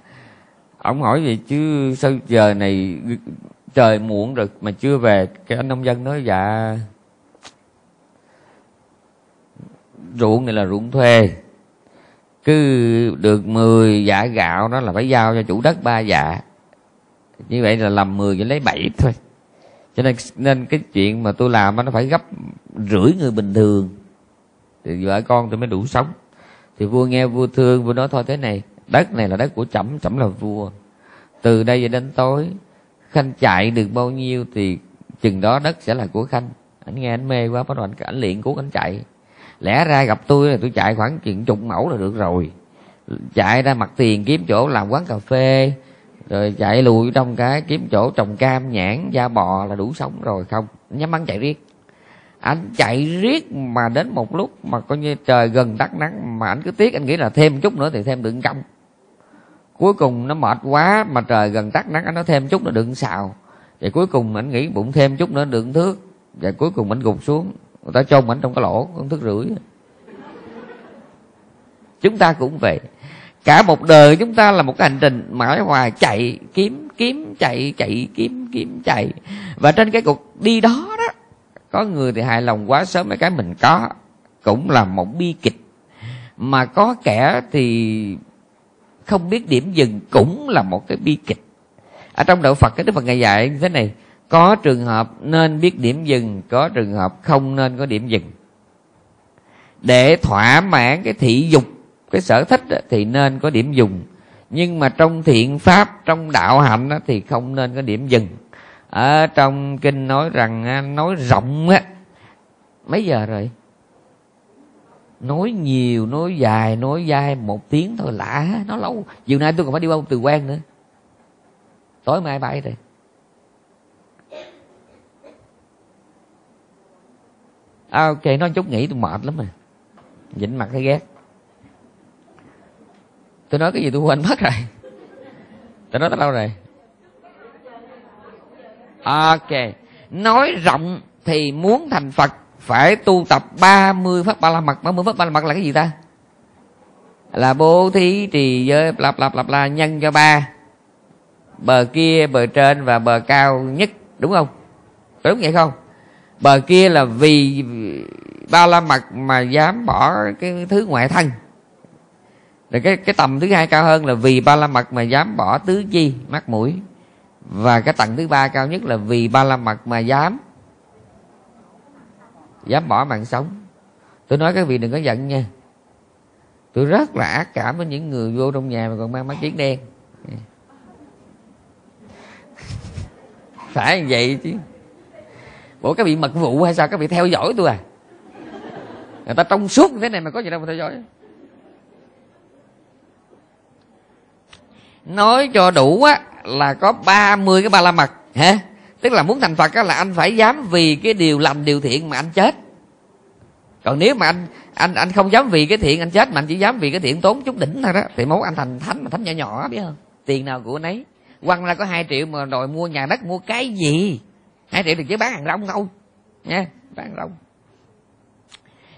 Ông hỏi vậy chứ sao giờ này trời muộn rồi mà chưa về? Cái anh nông dân nói dạ ruộng này là ruộng thuê cứ được 10 dạ gạo đó là phải giao cho chủ đất ba dạ như vậy là làm 10 chỉ lấy 7 thôi. Cho nên nên cái chuyện mà tôi làm nó phải gấp rưỡi người bình thường. Thì vợ con tôi mới đủ sống. Thì vua nghe vua thương vua nói thôi thế này đất này là đất của chẩm chẩm là vua. Từ đây về đến tối khanh chạy được bao nhiêu thì chừng đó đất sẽ là của khanh. Anh nghe anh mê quá bắt đầu anh, anh luyện cố anh chạy lẽ ra gặp tôi là tôi chạy khoảng chừng chục mẫu là được rồi. Chạy ra mặt tiền kiếm chỗ làm quán cà phê, rồi chạy lùi trong cái kiếm chỗ trồng cam, nhãn, da bò là đủ sống rồi, không, nhắm bắn chạy riết. Anh chạy riết mà đến một lúc mà coi như trời gần tắt nắng, mà anh cứ tiếc, anh nghĩ là thêm chút nữa thì thêm đựng công. Cuối cùng nó mệt quá mà trời gần tắt nắng, anh nói thêm chút nữa đựng xào. Và cuối cùng anh nghĩ bụng thêm chút nữa đựng thước. Và cuối cùng anh gục xuống người ta chôn ảnh trong cái lỗ, con thức rưỡi. Chúng ta cũng vậy. Cả một đời chúng ta là một cái hành trình mãi hoài chạy, kiếm kiếm, chạy chạy, kiếm kiếm, chạy. Và trên cái cuộc đi đó đó, có người thì hài lòng quá sớm với cái mình có. Cũng là một bi kịch. Mà có kẻ thì không biết điểm dừng cũng là một cái bi kịch. Ở trong đạo phật, cái đức phật ngày dạy như thế này có trường hợp nên biết điểm dừng, có trường hợp không nên có điểm dừng. Để thỏa mãn cái thị dục, cái sở thích thì nên có điểm dùng nhưng mà trong thiện pháp, trong đạo hạnh thì không nên có điểm dừng. Ở trong kinh nói rằng nói rộng á, mấy giờ rồi? Nói nhiều, nói dài, nói dai một tiếng thôi, lạ, nó lâu. Chiều nay tôi còn phải đi qua từ quen nữa. Tối mai bay rồi. À, ok nói chút nghỉ tôi mệt lắm rồi. Dịnh mặt hay ghét. Tôi nói cái gì tôi quên mất rồi. Tôi nói tới đâu rồi? Ok. Nói rộng thì muốn thành phật phải tu tập 30 pháp ba la mật. 30 pháp ba la mật là cái gì ta? Là bố thí trì giới lặp lặp lặp là nhân cho ba. Bờ kia bờ trên và bờ cao nhất đúng không? Đúng vậy không? Bờ kia là vì ba la mật mà dám bỏ cái thứ ngoại thân. Rồi cái cái tầm thứ hai cao hơn là vì ba la mật mà dám bỏ tứ chi, mắt mũi. Và cái tầng thứ ba cao nhất là vì ba la mật mà dám dám bỏ mạng sống. Tôi nói các vị đừng có giận nha. Tôi rất là ác cảm với những người vô trong nhà mà còn mang mắt kiến đen. Phải như vậy chứ bộ các vị mật vụ hay sao? Các vị theo dõi tôi à? Người ta trong suốt thế này mà có gì đâu mà theo dõi. Nói cho đủ á, là có 30 cái ba la mật, hả? Tức là muốn thành phật á, là anh phải dám vì cái điều lành, điều thiện mà anh chết. Còn nếu mà anh anh anh không dám vì cái thiện anh chết, mà anh chỉ dám vì cái thiện tốn chút đỉnh thôi đó, thì mốt anh thành thánh mà thánh nhỏ nhỏ, biết không? Tiền nào của nấy quăng ra có hai triệu mà đòi mua nhà đất, mua cái gì? Hai triệu thì chỉ bán hàng rong thôi. Nha bán hàng rong.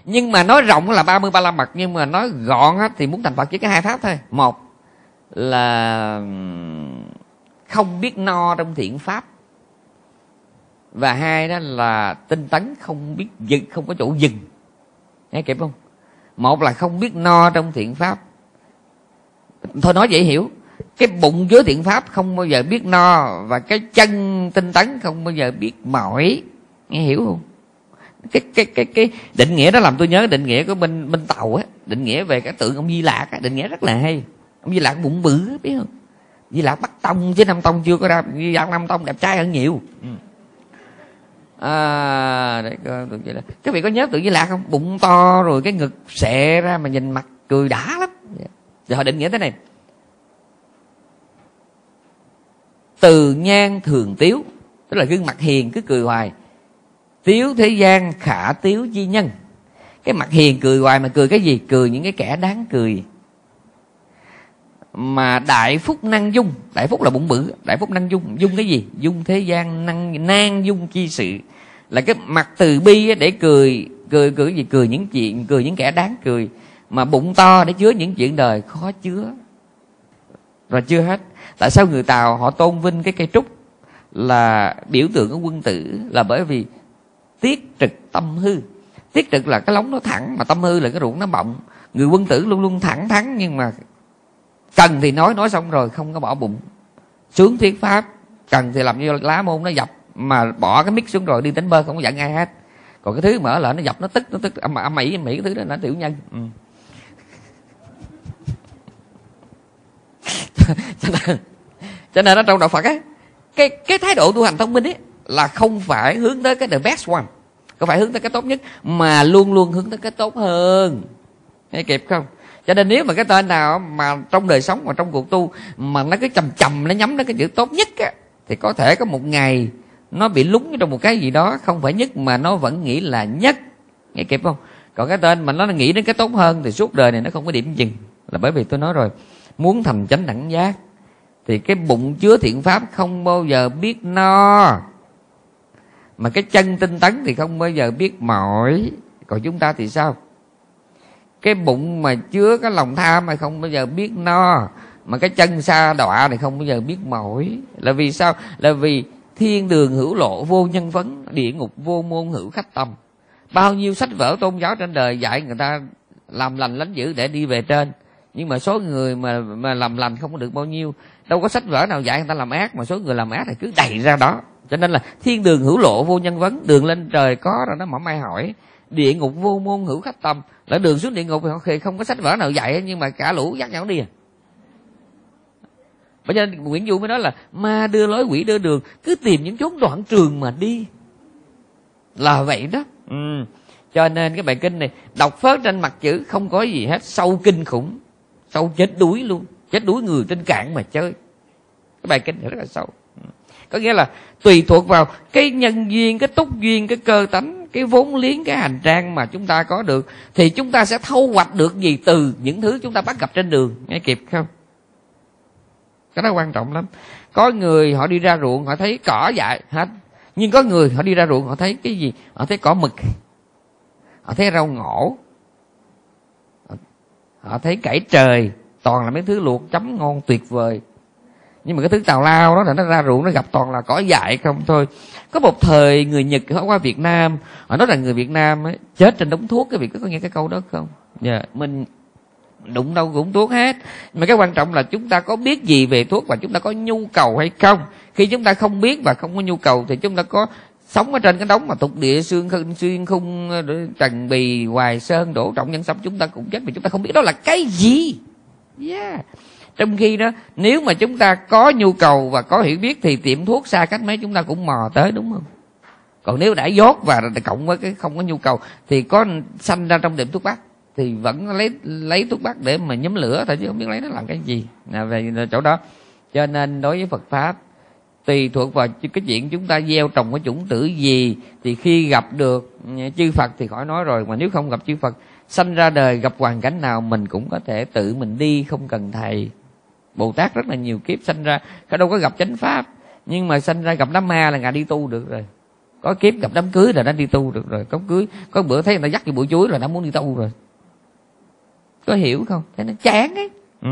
Nhưng mà nói rộng là 30 ba mặt nhưng mà nói gọn á, thì muốn thành phật chỉ có hai pháp thôi. Một là không biết no trong thiện pháp. Và hai đó là tinh tấn không biết dừng không có chỗ dừng. Nghe kịp không? Một là không biết no trong thiện pháp. Thôi nói dễ hiểu cái bụng chứa thiện pháp không bao giờ biết no, và cái chân tinh tấn không bao giờ biết mỏi. Nghe hiểu không? Cái cái cái cái định nghĩa đó làm tôi nhớ định nghĩa của bên bên tàu á. Định nghĩa về cái tượng ông di lạc á. Định nghĩa rất là hay. Ông di lạc bụng bự, biết không? Di lạc bắt tông, chứ năm tông chưa có ra. Di lạc năm tông đẹp trai hơn nhiều. Ừ. À để coi tượng di lạc. Các vị có nhớ tượng di lạc không? Bụng to rồi cái ngực xệ ra mà nhìn mặt cười đã lắm. Dạ. Giờ họ định nghĩa thế này. Từ nhan thường tiếu, tức là gương mặt hiền cứ cười hoài. Tiếu thế gian khả tiếu di nhân. Cái mặt hiền cười hoài mà cười cái gì? Cười những cái kẻ đáng cười. Mà đại phúc năng dung, đại phúc là bụng bự, đại phúc năng dung. Dung cái gì? Dung thế gian năng nan dung chi sự. Là cái mặt từ bi để cười cười cười gì? Cười những chuyện, cười những kẻ đáng cười. Mà bụng to để chứa những chuyện đời khó chứa. Rồi chưa hết tại sao người tàu họ tôn vinh cái cây trúc là biểu tượng của quân tử? Là bởi vì tiết trực tâm hư. Tiết trực là cái lóng nó thẳng, mà tâm hư là cái ruộng nó bọng. Người quân tử luôn luôn thẳng thắn, nhưng mà cần thì nói nói xong rồi không có bỏ bụng. Sướng thuyết pháp, cần thì làm như lá môn nó dập, mà bỏ cái mic xuống rồi đi đánh bơ không có giận ai hết. Còn cái thứ mở lại nó dập, nó tức nó tức, âm âm mỹ mỹ cái thứ đó là tiểu nhân. Ừ. cho nên cho nên ở trong đạo phật á, cái cái thái độ tu hành thông minh ấy là không phải hướng tới cái the best one, không phải hướng tới cái tốt nhất, mà luôn luôn hướng tới cái tốt hơn. Nghe kịp không? Cho nên nếu mà cái tên nào mà trong đời sống và trong cuộc tu mà nó cứ chầm chầm, nó nhắm đến cái chữ tốt nhất á, thì có thể có một ngày nó bị lúng trong một cái gì đó, không phải nhất mà nó vẫn nghĩ là nhất. Nghe kịp không? Còn cái tên mà nó nghĩ đến cái tốt hơn thì suốt đời này nó không có điểm dừng, là bởi vì tôi nói rồi muốn thành chánh đẳng giác, thì cái bụng chứa thiện pháp không bao giờ biết no. Mà cái chân tinh tấn thì không bao giờ biết mỏi. Còn chúng ta thì sao? Cái bụng mà chứa cái lòng tham mà không bao giờ biết no. Mà cái chân xa đọa thì không bao giờ biết mỏi. Là vì sao? Là vì thiên đường hữu lộ vô nhân vấn, địa ngục vô môn hữu khách tâm. Bao nhiêu sách vở tôn giáo trên đời dạy người ta làm lành lánh dữ để đi về trên nhưng mà số người mà mà làm lành không có được bao nhiêu. Đâu có sách vở nào dạy người ta làm ác mà số người làm ác thì cứ đầy ra đó. Cho nên là thiên đường hữu lộ vô nhân vấn đường lên trời có rồi nó mỏng mai hỏi. Địa ngục vô môn hữu khách tâm. Là đường xuống địa ngục thì không có sách vở nào dạy nhưng mà cả lũ dắt nhau đi à. Bởi nên Nguyễn Du mới nói là ma đưa lối quỷ đưa đường cứ tìm những chốn đoạn trường mà đi. Là vậy đó. Ừ. cho nên cái bài kinh này đọc phớt trên mặt chữ không có gì hết sâu kinh khủng sâu chết đuối luôn. Chết đuối người trên cạn mà chơi. Cái bài kinh này rất là sâu có nghĩa là tùy thuộc vào cái nhân duyên, cái túc duyên, cái cơ tánh, cái vốn liếng, cái hành trang mà chúng ta có được, thì chúng ta sẽ thâu hoạch được gì từ những thứ chúng ta bắt gặp trên đường. Nghe kịp không? Cái đó quan trọng lắm. Có người họ đi ra ruộng, họ thấy cỏ dại, hết. Nhưng có người họ đi ra ruộng, họ thấy cái gì? Họ thấy cỏ mực. Họ thấy rau ngổ họ thấy cải trời toàn là mấy thứ luộc chấm ngon tuyệt vời. Nhưng mà cái thứ tào lao đó là nó ra ruộng nó gặp toàn là cỏ dại không thôi. Có một thời người nhật họ qua việt nam họ nói là người việt nam ấy, chết trên đống thuốc cái việc có nghe cái câu đó không? Dạ yeah. mình đụng đâu cũng thuốc hết. Mà cái quan trọng là chúng ta có biết gì về thuốc và chúng ta có nhu cầu hay không? Khi chúng ta không biết và không có nhu cầu thì chúng ta có sống ở trên cái đống mà tục địa xương khung xuyên khung ờ, trần bì, hoài sơn, đổ trọng nhân sâm chúng ta cũng chết vì chúng ta không biết đó là cái gì. Yeah. Trong khi đó, nếu mà chúng ta có nhu cầu và có hiểu biết thì tiệm thuốc xa cách mấy chúng ta cũng mò tới, đúng không? Còn nếu đã dốt và cộng với cái không có nhu cầu, thì có sanh ra trong tiệm thuốc bắc, thì vẫn lấy lấy thuốc bắc để mà nhóm lửa thôi, chứ không biết lấy nó làm cái gì. Là về chỗ đó. Cho nên đối với phật pháp tùy thuộc vào cái chuyện chúng ta gieo trồng cái chủng tử gì thì khi gặp được ừ, chư Phật thì khỏi nói rồi. Mà nếu không gặp chư Phật, sanh ra đời, gặp hoàn cảnh nào mình cũng có thể tự mình đi, không cần thầy. Bồ Tát rất là nhiều kiếp sanh ra Cả đâu có gặp chánh pháp. Nhưng mà sanh ra gặp đám ma là ngài đi tu được rồi. Có kiếp gặp đám cưới là đã đi tu được rồi. Có cưới, có bữa thấy người ta dắt cái bụi chuối là đã muốn đi tu rồi. Có hiểu không? Thế nó chán ấy ừ.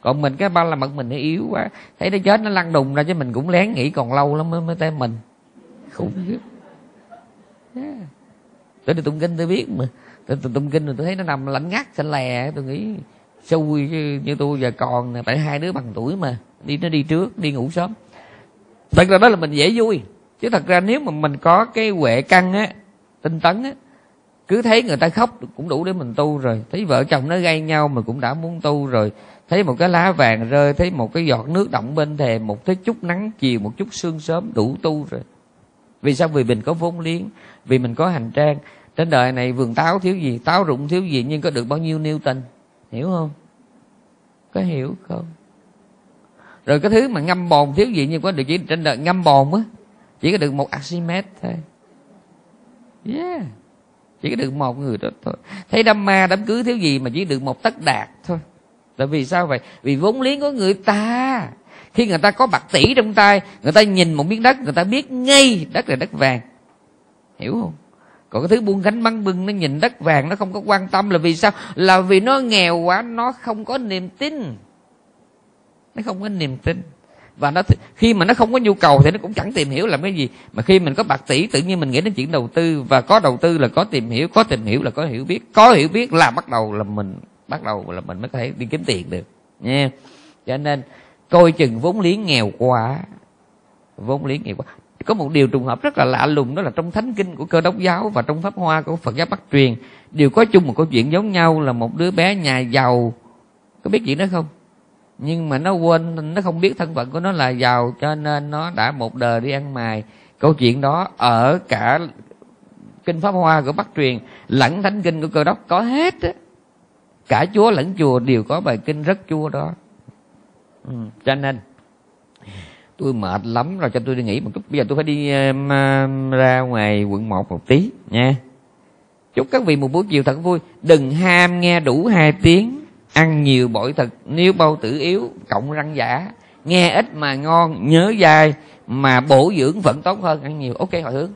còn mình cái ba là mật mình nó yếu quá. Thấy nó chết nó lăn đùng ra chứ mình cũng lén nghĩ còn lâu lắm mới mới tới mình. Khủng khiếp. Yeah. tôi đi tụng kinh tôi biết mà. Tôi, tôi tụng kinh rồi tôi thấy nó nằm lạnh ngắt xanh lè tôi nghĩ xui như tôi giờ còn tại hai đứa bằng tuổi mà. Đi nó đi trước đi ngủ sớm. Thật ra đó là mình dễ vui. Chứ thật ra nếu mà mình có cái huệ căn á tinh tấn á cứ thấy người ta khóc cũng đủ để mình tu rồi. Thấy vợ chồng nó gây nhau mà cũng đã muốn tu rồi. Thấy một cái lá vàng rơi, thấy một cái giọt nước động bên thềm một cái chút nắng chiều, một chút sương sớm đủ tu rồi. Vì sao? Vì mình có vốn liếng, vì mình có hành trang. Trên đời này vườn táo thiếu gì, táo rụng thiếu gì, nhưng có được bao nhiêu nêu tình? Hiểu không? Có hiểu không? Rồi cái thứ mà ngâm bồn thiếu gì nhưng có được chỉ trên đời ngâm bồn á, chỉ có được một archimedes thôi. Yeah chỉ có được một người đó thôi. Thấy đam ma, đám cưới thiếu gì mà chỉ được một tất đạt thôi. Tại vì sao vậy? Vì vốn liếng của người ta. Khi người ta có bạc tỷ trong tay, người ta nhìn một miếng đất, người ta biết ngay đất là đất vàng. Hiểu không? Còn cái thứ buông gánh bắn bưng nó nhìn đất vàng nó không có quan tâm là vì sao? Là vì nó nghèo quá, nó không có niềm tin. Nó không có niềm tin và nó khi mà nó không có nhu cầu thì nó cũng chẳng tìm hiểu làm cái gì. Mà khi mình có bạc tỷ, tự nhiên mình nghĩ đến chuyện đầu tư, và có đầu tư là có tìm hiểu, có tìm hiểu là có hiểu biết. Có hiểu biết là bắt đầu là mình, bắt đầu là mình mới có thể đi kiếm tiền được, nha. Cho nên, coi chừng vốn liếng nghèo quá, vốn liếng nghèo quá. Có một điều trùng hợp rất là lạ lùng, đó là trong thánh kinh của cơ đốc giáo và trong pháp hoa của phật giáo bắc truyền, đều có chung một câu chuyện giống nhau là một đứa bé nhà giàu có biết chuyện đó không? Nhưng mà nó quên nó không biết thân phận của nó là giàu cho nên nó đã một đời đi ăn mài. Câu chuyện đó ở cả kinh pháp hoa của bắc truyền lẫn thánh kinh của cơ đốc có hết á. Cả chúa lẫn chùa đều có bài kinh rất chua đó. Ừ, cho nên tôi mệt lắm rồi cho tôi đi nghỉ một chút. Bây giờ tôi phải đi um, ra ngoài quận 1 một tí nha. Chúc các vị một buổi chiều thật vui. Đừng ham nghe đủ hai tiếng ăn nhiều bội thực nếu bao tử yếu, cộng răng giả. Nghe ít mà ngon, nhớ dài, mà bổ dưỡng vẫn tốt hơn ăn nhiều. Ok hồi hướng.